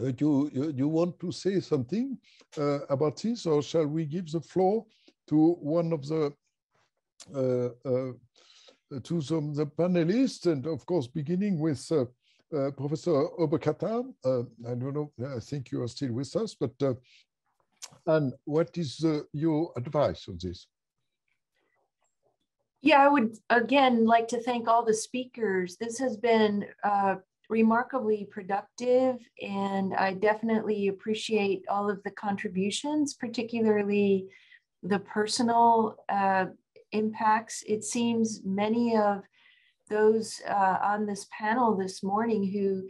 uh, you, you, you, want to say something uh, about this or shall we give the floor to one of the uh, uh to some the panelists and of course beginning with uh, uh, Professor Obokata. I don't know, I think you are still with us, but and what is your advice on this? Yeah, I would again like to thank all the speakers. This has been uh, remarkably productive, and I definitely appreciate all of the contributions, particularly the personal uh, impacts. It seems many of those uh, on this panel this morning who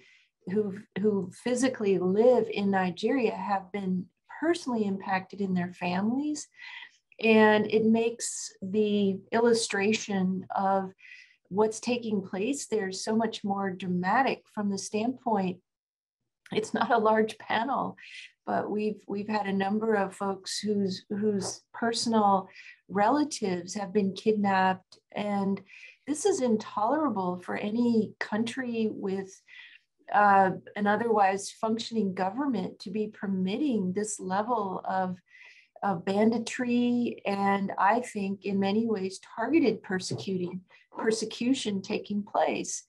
who who physically live in Nigeria have been personally impacted in their families and it makes the illustration of what's taking place there's so much more dramatic from the standpoint it's not a large panel but we've we've had a number of folks whose whose personal relatives have been kidnapped and this is intolerable for any country with uh, an otherwise functioning government to be permitting this level of of banditry and I think in many ways targeted persecuting persecution taking place.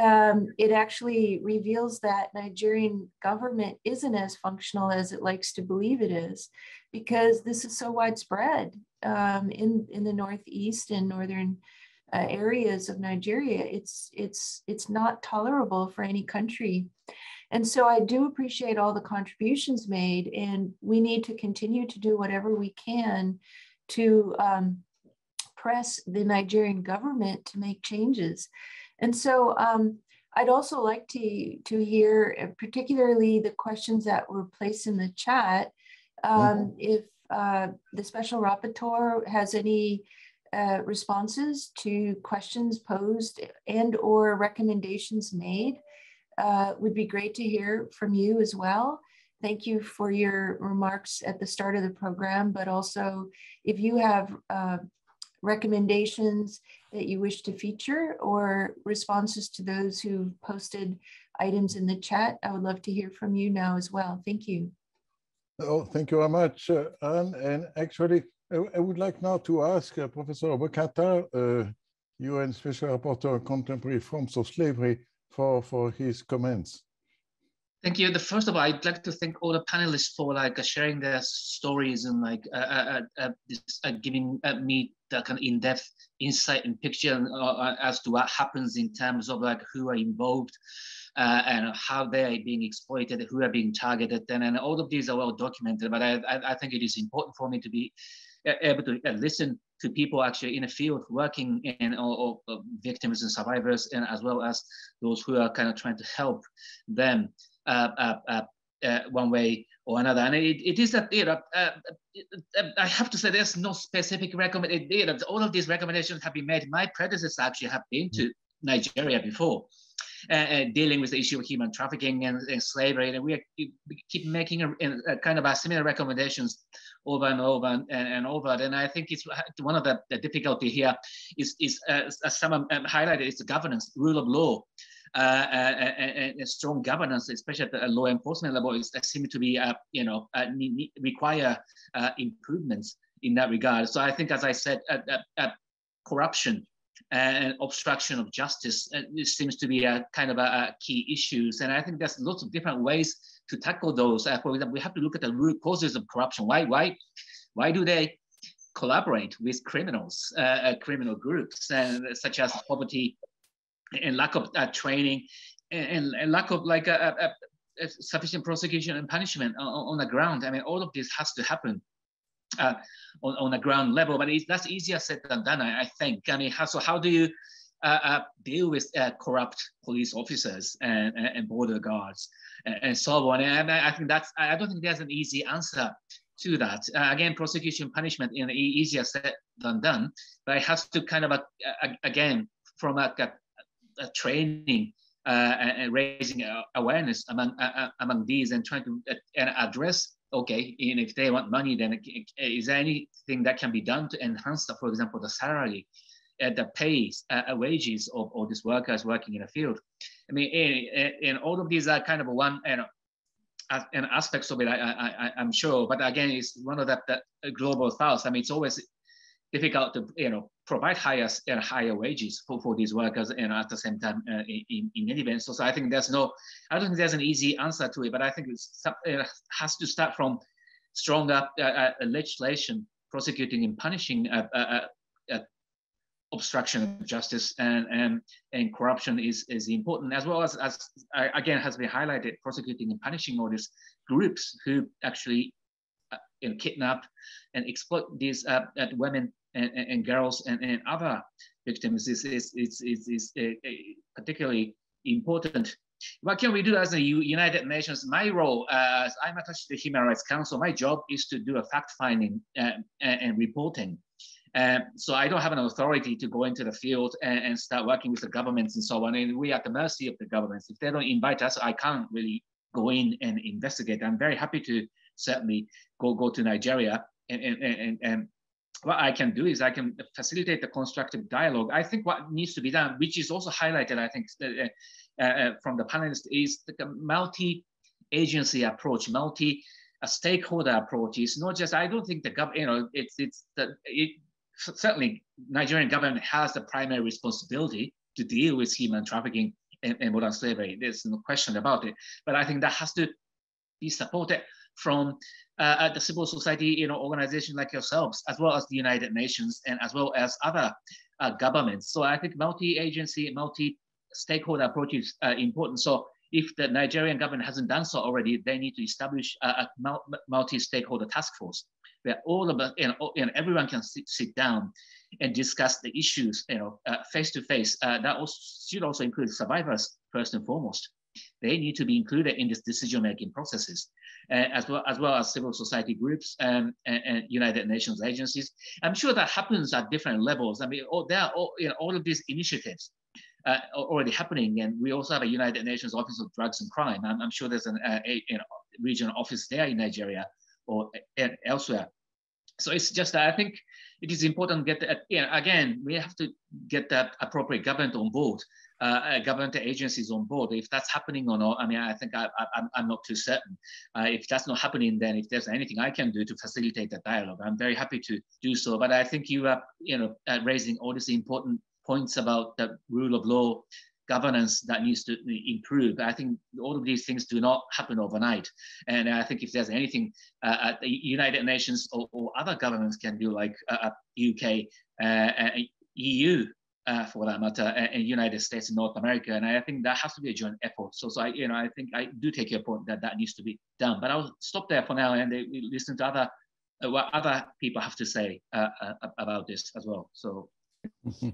Um, it actually reveals that Nigerian government isn't as functional as it likes to believe it is, because this is so widespread um, in in the northeast and northern uh, areas of Nigeria. It's it's it's not tolerable for any country and so I do appreciate all the contributions made, and we need to continue to do whatever we can to um, press the Nigerian government to make changes. And so um, I'd also like to, to hear, uh, particularly the questions that were placed in the chat, um, mm-hmm. if uh, the special rapporteur has any uh, responses to questions posed and or recommendations made uh, would be great to hear from you as well. Thank you for your remarks at the start of the program, but also if you have uh, recommendations that you wish to feature or responses to those who posted items in the chat, I would love to hear from you now as well. Thank you. Oh, thank you very much, uh, Anne. And actually, I, would like now to ask uh, Professor Obokata, uh, UN Special Rapporteur on Contemporary Forms of Slavery, for, for his comments. Thank you. The first of all, I'd like to thank all the panelists for like uh, sharing their stories and like uh, uh, uh, uh this, uh, giving me the kind of in-depth insight and picture as to what happens in terms of like who are involved and how they are being exploited, who are being targeted, and, and all of these are well documented. But I, I, I think it is important for me to be able to listen to people actually in the field working in or, or victims and survivors, and as well as those who are kind of trying to help them. Uh, uh, uh, one way or another. And it, it is that, you know, uh, I have to say there's no specific recommendation. You know, all of these recommendations have been made. My predecessors actually have been to Nigeria before. Uh, dealing with the issue of human trafficking and, and slavery, and we, are, we, keep making a, a, kind of a similar recommendations over and over and, and, and over. And I think it's one of the, the difficulty here is, is uh, as someone um, highlighted, it's the governance, rule of law. Uh, a, a, strong governance, especially at the law enforcement level, is seem to be, uh, you know, uh, require improvements in that regard. So I think, as I said, corruption and obstruction of justice seems to be a kind of a, a, key issues. And I think there's lots of different ways to tackle those. Uh, for example, we have to look at the root causes of corruption. Why, why, why do they collaborate with criminals, uh, uh, criminal groups, and such as poverty and lack of uh, training and, and, lack of like a, a, a, sufficient prosecution and punishment on, on, the ground. I mean, all of this has to happen uh, on, on the ground level, but that's easier said than done, I, I think. I mean, how, so how do you uh, uh, deal with uh, corrupt police officers and, and border guards and, and, so on? And I, I think that's, I don't think there's an easy answer to that. Uh, again, prosecution punishment you know, easier said than done, but it has to kind of, uh, again, from a, a training uh, and raising awareness among uh, among these and trying to and address okay and if they want money then is there anything that can be done to enhance the, for example the salary at the pays uh, wages of all these workers working in the field? I mean and, all of these are kind of one you know, and aspects of it I, I i'm sure. But again it's one of that, the global south i mean it's always difficult to you know provide higher and higher wages for, for these workers and at the same time uh, in, in any event. So, so I think there's no, I don't think there's an easy answer to it, but I think it has to start from stronger uh, uh, legislation prosecuting and punishing uh, uh, uh, obstruction of justice and, and, and corruption is, is important, as well as, as again has been highlighted, prosecuting and punishing all these groups who actually you know, kidnap and exploit these women and, and girls and, and other victims is, is, is, is, is uh, uh, particularly important. What can we do as a United Nations? My role, as I'm attached to the Human Rights Council, my job is to do a fact finding uh, and, and, reporting. Um, so I don't have an authority to go into the field and, and, start working with the governments and so on. And we are at the mercy of the governments. If they don't invite us, I can't really go in and investigate. I'm very happy to certainly go go to Nigeria and, and, and what I can do is I can facilitate the constructive dialogue. I think what needs to be done, which is also highlighted, I think, uh, uh, uh from the panelists, is the multi-agency approach, multi-stakeholder approach. Is not just. I don't think the government, you know, it's it's the it, certainly Nigerian government has the primary responsibility to deal with human trafficking and, and modern slavery. There's no question about it. But I think that has to be supported from uh, the civil society you know, organizations like yourselves, as well as the United Nations and as well as other uh, governments. So I think multi-agency, multi-stakeholder approach is uh, important. So if the Nigerian government hasn't done so already, they need to establish a, a multi-stakeholder task force where all of us, you know, you everyone can sit, sit down and discuss the issues, you know, uh, face to face. Uh, that also, should also include survivors first and foremost. They need to be included in this decision-making processes, uh, as well as well as civil society groups um, and, and, United Nations agencies. I'm sure that happens at different levels. I mean, all, there are all, you know, all of these initiatives uh, already happening, and we also have a United Nations Office of Drugs and Crime. I'm, I'm sure there's an uh, a, know, regional office there in Nigeria or elsewhere. So it's just that I think it is important to get, the, you know, again, we have to get that appropriate government on board uh, uh, government agencies on board. If that's happening or not, I mean, I think I, am not too certain. Uh, if that's not happening, then if there's anything I can do to facilitate that dialogue, I'm very happy to do so. But I think you are, you know, uh, raising all these important points about the rule of law, governance that needs to improve. I think all of these things do not happen overnight. And I think if there's anything uh, the United Nations or, or, other governments can do, like uh, UK, uh, EU, uh, for that matter, in United States North America. And I think that has to be a joint effort. So, so I, you know, I think I do take your point that that needs to be done. But I'll stop there for now and we listen to other uh, what other people have to say uh, uh about this as well. So.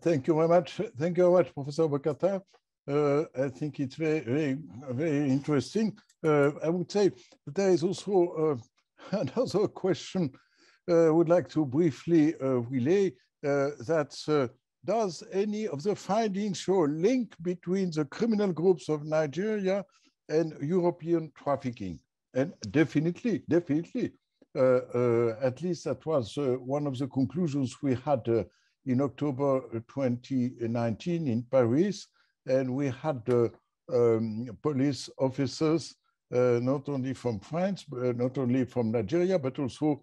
Thank you very much. Thank you very much, Professor Obokata. Uh, I think it's very, very, very interesting. Uh, I would say there is also uh, another question I would like to briefly relay that does any of the findings show a link between the criminal groups of Nigeria and European trafficking? And definitely, definitely, uh, uh, at least that was uh, one of the conclusions we had in October 2019 in Paris. And we had um, police officers, not only from France, not only from Nigeria, but also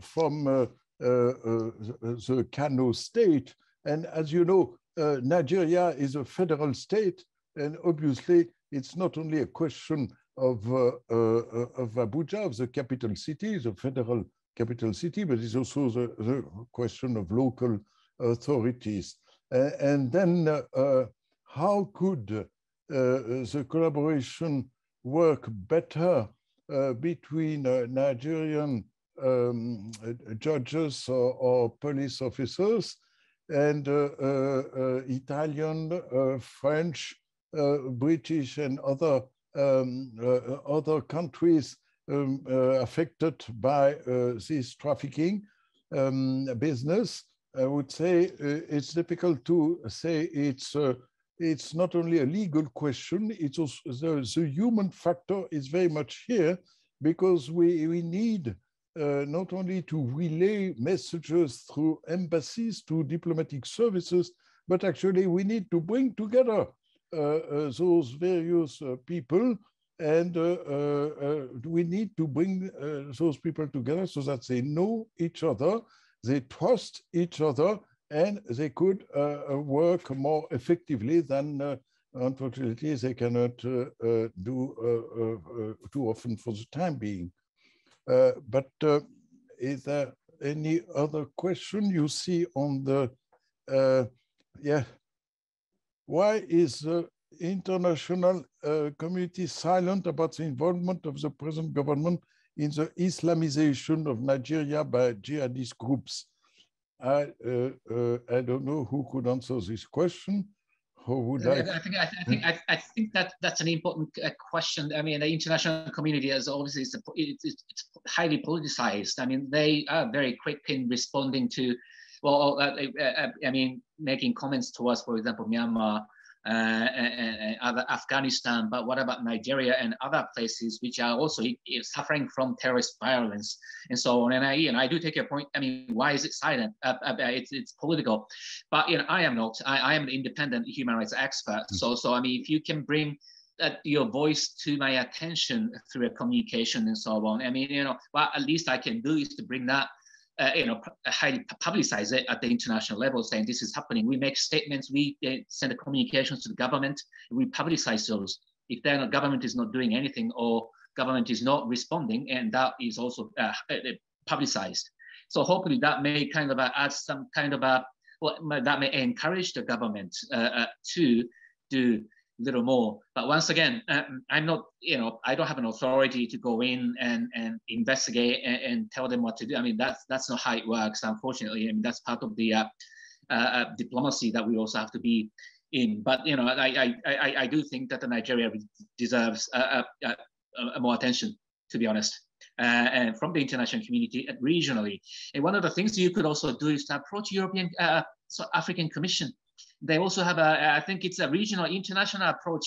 from the Kano state. And as you know, uh, Nigeria is a federal state, and obviously it's not only a question of, uh, uh, of Abuja, of the capital city, the federal capital city, but it's also the, the question of local authorities. and then how could the collaboration work better between Nigerian um, judges or, or, police officers and uh, uh, uh, Italian, French, British, and other um, other countries um, affected by this trafficking um, business. I would say it's difficult to say it's it's not only a legal question, it's also the, the, human factor is very much here because we, we need uh, not only to relay messages through embassies to diplomatic services, but actually we need to bring together uh, uh, those various uh, people and uh, uh, we need to bring those people together so that they know each other, they trust each other, and they could work more effectively than unfortunately they cannot do too often for the time being. Uh, but uh, is there any other question you see on the, uh, yeah, why is the international community silent about the involvement of the present government in the Islamization of Nigeria by jihadist groups? I, uh, uh, I don't know who could answer this question. Who would I? I think I, think I, I, think that that's an important uh, question. I mean, the international community is obviously it's, it's, it's, highly politicized. I mean, they are very quick in responding to, well, uh, uh, I mean, making comments to us, for example, Myanmar and, other Afghanistan, but what about Nigeria and other places which are also suffering from terrorist violence and so on? And I, you know, I do take your point. I mean, why is it silent? Uh, uh, it's, it's political, but you know, I am not. I, I am an independent human rights expert. Mm-hmm. So, so I mean, if you can bring uh, your voice to my attention through a communication and so on. I mean, you know, what at least I can do is to bring that uh, you know, highly publicize it at the international level, saying this is happening. We make statements, we uh, send communications to the government, we publicize those. If then the government is not doing anything or government is not responding, and that is also uh, uh publicized. So hopefully that may kind of uh, add some kind of a, well, that may encourage the government uh, to do little more. But once again, um, I'm not, you know, I don't have an authority to go in and, and investigate and, and, tell them what to do. I mean, that's that's not how it works, unfortunately. I mean, that's part of the uh, uh, uh diplomacy that we also have to be in. But you know, I I, I, I do think that the Nigeria deserves a, more attention, to be honest. Uh, and from the international community and regionally. And one of the things you could also do is to approach European uh, so African Commission they also have a, I think it's a regional international approach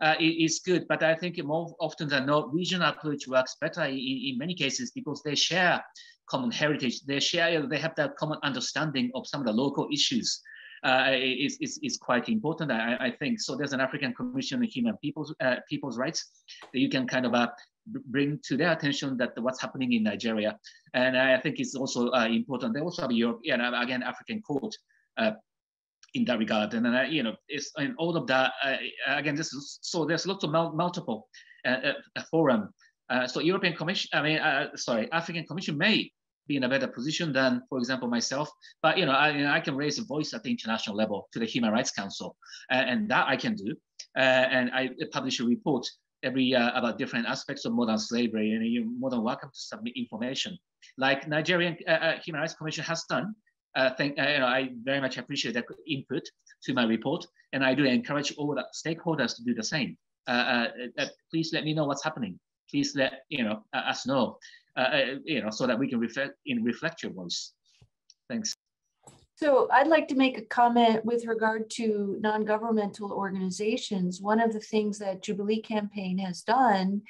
uh, is good, but I think more often than not, regional approach works better in, in many cases because they share common heritage. They share, they have that common understanding of some of the local issues. Uh, is, is, is quite important, I, I, think. So there's an African Commission on Human People's uh, People's Rights that you can kind of uh, bring to their attention that what's happening in Nigeria, and I think it's also uh, important. They also have Europe, yeah, again African Court uh, in that regard. And then, uh, you know, it's and all of that. Uh, again, this is so there's lots of multiple uh, uh forum. Uh, so European Commission, I mean, uh, sorry, African Commission may be in a better position than, for example, myself. But you know, I, you know, I can raise a voice at the international level to the Human Rights Council, and that I can do. and I publish a report every year about different aspects of modern slavery, and you're more than welcome to submit information, like Nigerian Human Rights Commission has done uh, thank, uh, you know, I very much appreciate that input to my report, and I do encourage all the stakeholders to do the same. Uh, uh, please let me know what's happening. Please let you know us know, you know, so that we can reflect in reflect your voice. Thanks. So I'd like to make a comment with regard to non-governmental organizations. One of the things that Jubilee Campaign has done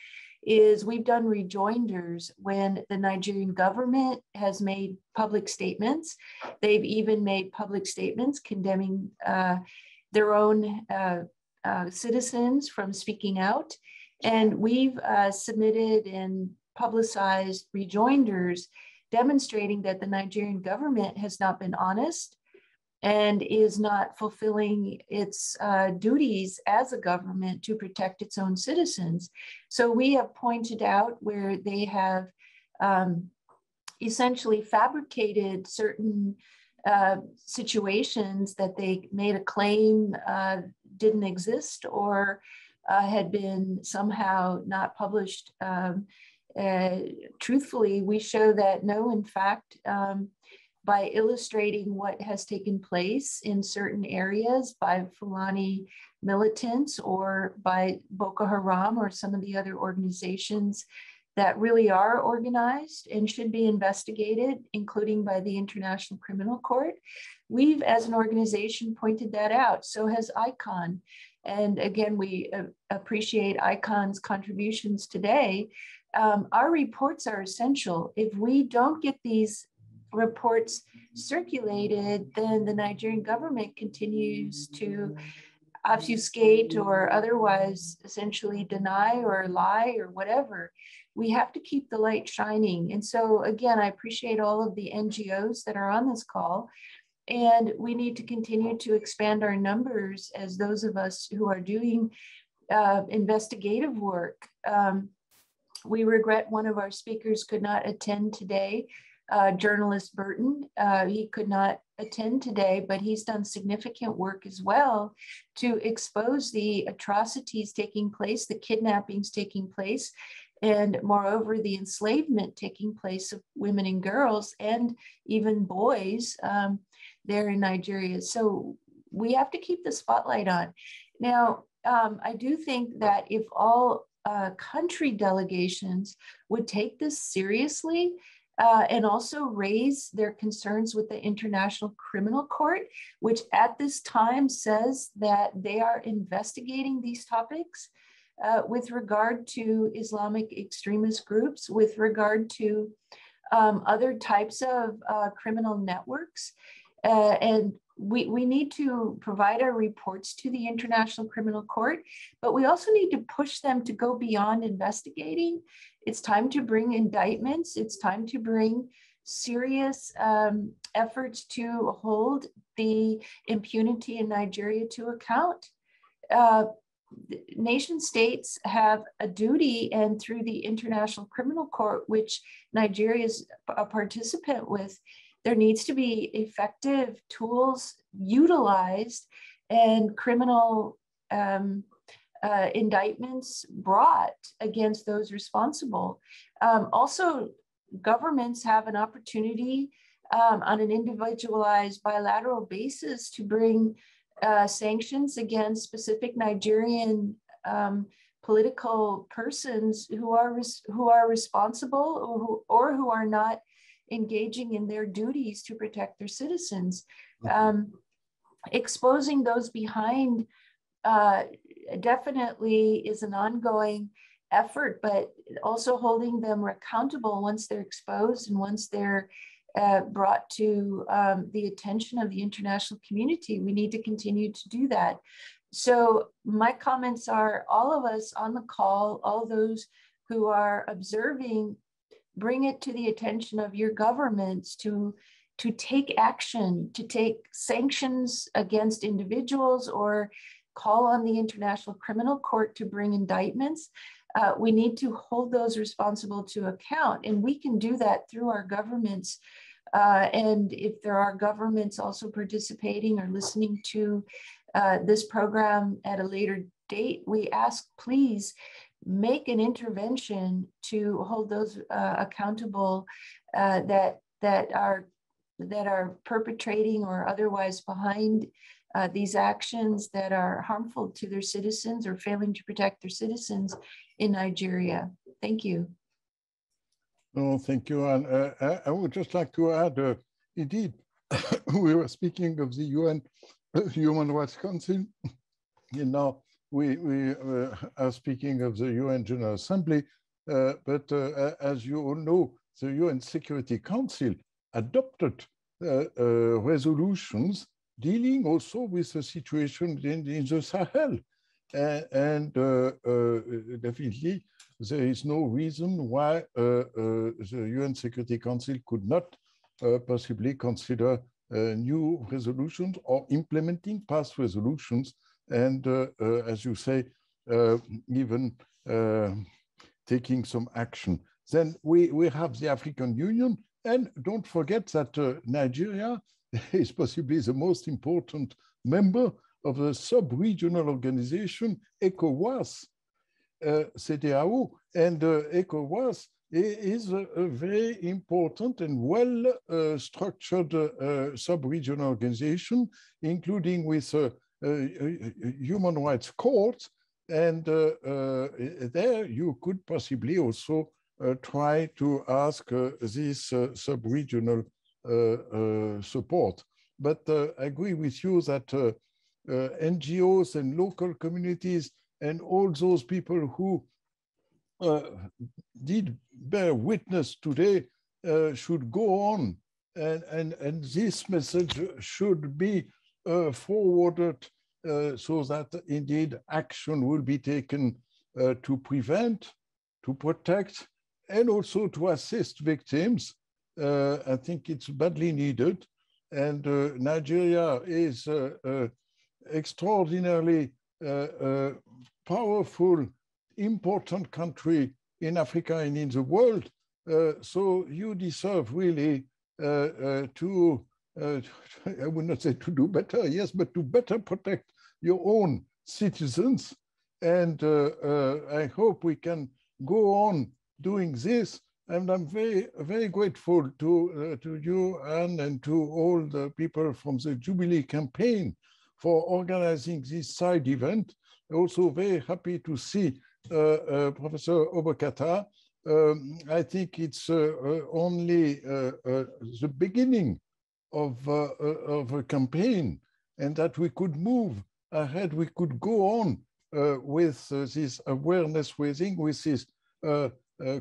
is we've done rejoinders when the Nigerian government has made public statements. They've even made public statements condemning uh, their own uh, uh, citizens from speaking out. And we've uh, submitted and publicized rejoinders demonstrating that the Nigerian government has not been honest and is not fulfilling its uh, duties as a government to protect its own citizens. So we have pointed out where they have um, essentially fabricated certain uh, situations that they made a claim uh, didn't exist or uh, had been somehow not published um, uh, truthfully, we show that no, in fact, um, by illustrating what has taken place in certain areas by Fulani militants or by Boko Haram or some of the other organizations that really are organized and should be investigated, including by the International Criminal Court. We've, as an organization, pointed that out. So has ICON. And again, we uh, appreciate ICON's contributions today um, our reports are essential. If we don't get these reports circulated, then the Nigerian government continues to obfuscate or otherwise essentially deny or lie or whatever. We have to keep the light shining. And so, again, I appreciate all of the NGOs that are on this call. And we need to continue to expand our numbers as those of us who are doing uh, investigative work. Um, we regret one of our speakers could not attend today, uh, journalist Burton. Uh, he could not attend today, but he's done significant work as well to expose the atrocities taking place, the kidnappings taking place, and moreover, the enslavement taking place of women and girls and even boys um, there in Nigeria. So we have to keep the spotlight on. Now, um, I do think that if all uh, country delegations would take this seriously uh, and also raise their concerns with the International Criminal Court, which at this time says that they are investigating these topics uh, with regard to Islamic extremist groups, with regard to um, other types of uh, criminal networks. Uh, and we, we need to provide our reports to the International Criminal Court, but we also need to push them to go beyond investigating. It's time to bring indictments. It's time to bring serious um, efforts to hold the impunity in Nigeria to account. Uh, nation states have a duty, and through the International Criminal Court, which Nigeria is a participant with, there needs to be effective tools utilized and criminal um, uh, indictments brought against those responsible. Um, also, governments have an opportunity um, on an individualized bilateral basis to bring uh, sanctions against specific Nigerian um, political persons who are who are responsible or who, or who are not engaging in their duties to protect their citizens. Um, exposing those behind uh, definitely is an ongoing effort, but also holding them accountable once they're exposed and once they're uh, brought to um, the attention of the international community. We need to continue to do that. So my comments are all of us on the call, all those who are observing bring it to the attention of your governments to to take action, to take sanctions against individuals or call on the International Criminal Court to bring indictments. Uh, we need to hold those responsible to account. And we can do that through our governments. Uh, and if there are governments also participating or listening to uh, this program at a later date, we ask please make an intervention to hold those uh, accountable uh, that that are that are perpetrating or otherwise behind uh, these actions that are harmful to their citizens or failing to protect their citizens in Nigeria. Thank you. No, thank you. And uh, I would just like to add, uh, indeed, we were speaking of the UN Human Rights Council. you know, we, we uh, are speaking of the UN General Assembly, uh, but uh, as you all know, the UN Security Council adopted uh, resolutions dealing also with the situation in, in the Sahel. and definitely, there is no reason why the UN Security Council could not possibly consider new resolutions or implementing past resolutions and uh, uh, as you say, uh, even taking some action. Then we, we have the African Union, and don't forget that Nigeria is possibly the most important member of the sub-regional organization ECOWAS, uh, CEDEAO, and uh, ECOWAS is a, a, very important and well-structured uh, sub-regional organization, including with human rights court, and uh, uh, there you could possibly also uh, try to ask this sub-regional support. But I agree with you that NGOs and local communities and all those people who uh, did bear witness today uh, should go on. And, and, and this message should be uh, forwarded uh, so that indeed action will be taken uh, to prevent, to protect, and also to assist victims. I think it's badly needed. And Nigeria is extraordinarily powerful, important country in Africa and in the world. Uh, so you deserve really uh, uh, to uh, I would not say to do better, yes, but to better protect your own citizens. And uh, uh, I hope we can go on doing this. And I'm very, very grateful to, uh, to you, Anne, and to all the people from the Jubilee campaign for organizing this side event. Also very happy to see uh, uh, Professor Obokata. Um, I think it's uh, only the beginning of, uh, uh, of a campaign and that we could move ahead, we could go on uh, with this awareness raising, with this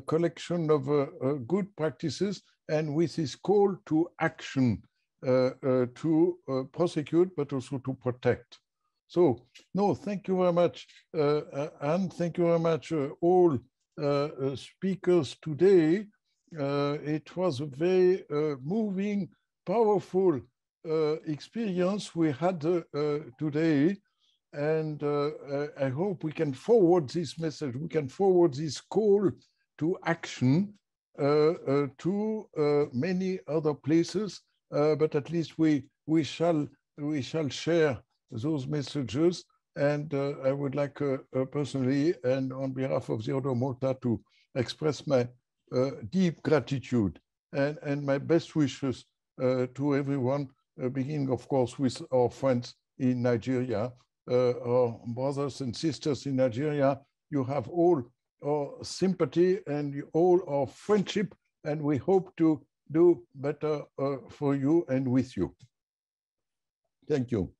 collection of good practices and with this call to action to prosecute, but also to protect. So, no, thank you very much, uh, and thank you very much, uh, all uh, speakers today. it was a very moving powerful uh, experience we had uh, uh, today. And I hope we can forward this message, we can forward this call to action to many other places, but at least we, we, shall, we shall share those messages. And uh, I would like uh, uh, personally and on behalf of the Order Malta to express my deep gratitude and, and my best wishes uh, to everyone, uh, beginning, of course, with our friends in Nigeria, uh, our brothers and sisters in Nigeria. You have all our sympathy and all our friendship, and we hope to do better for you and with you. Thank you.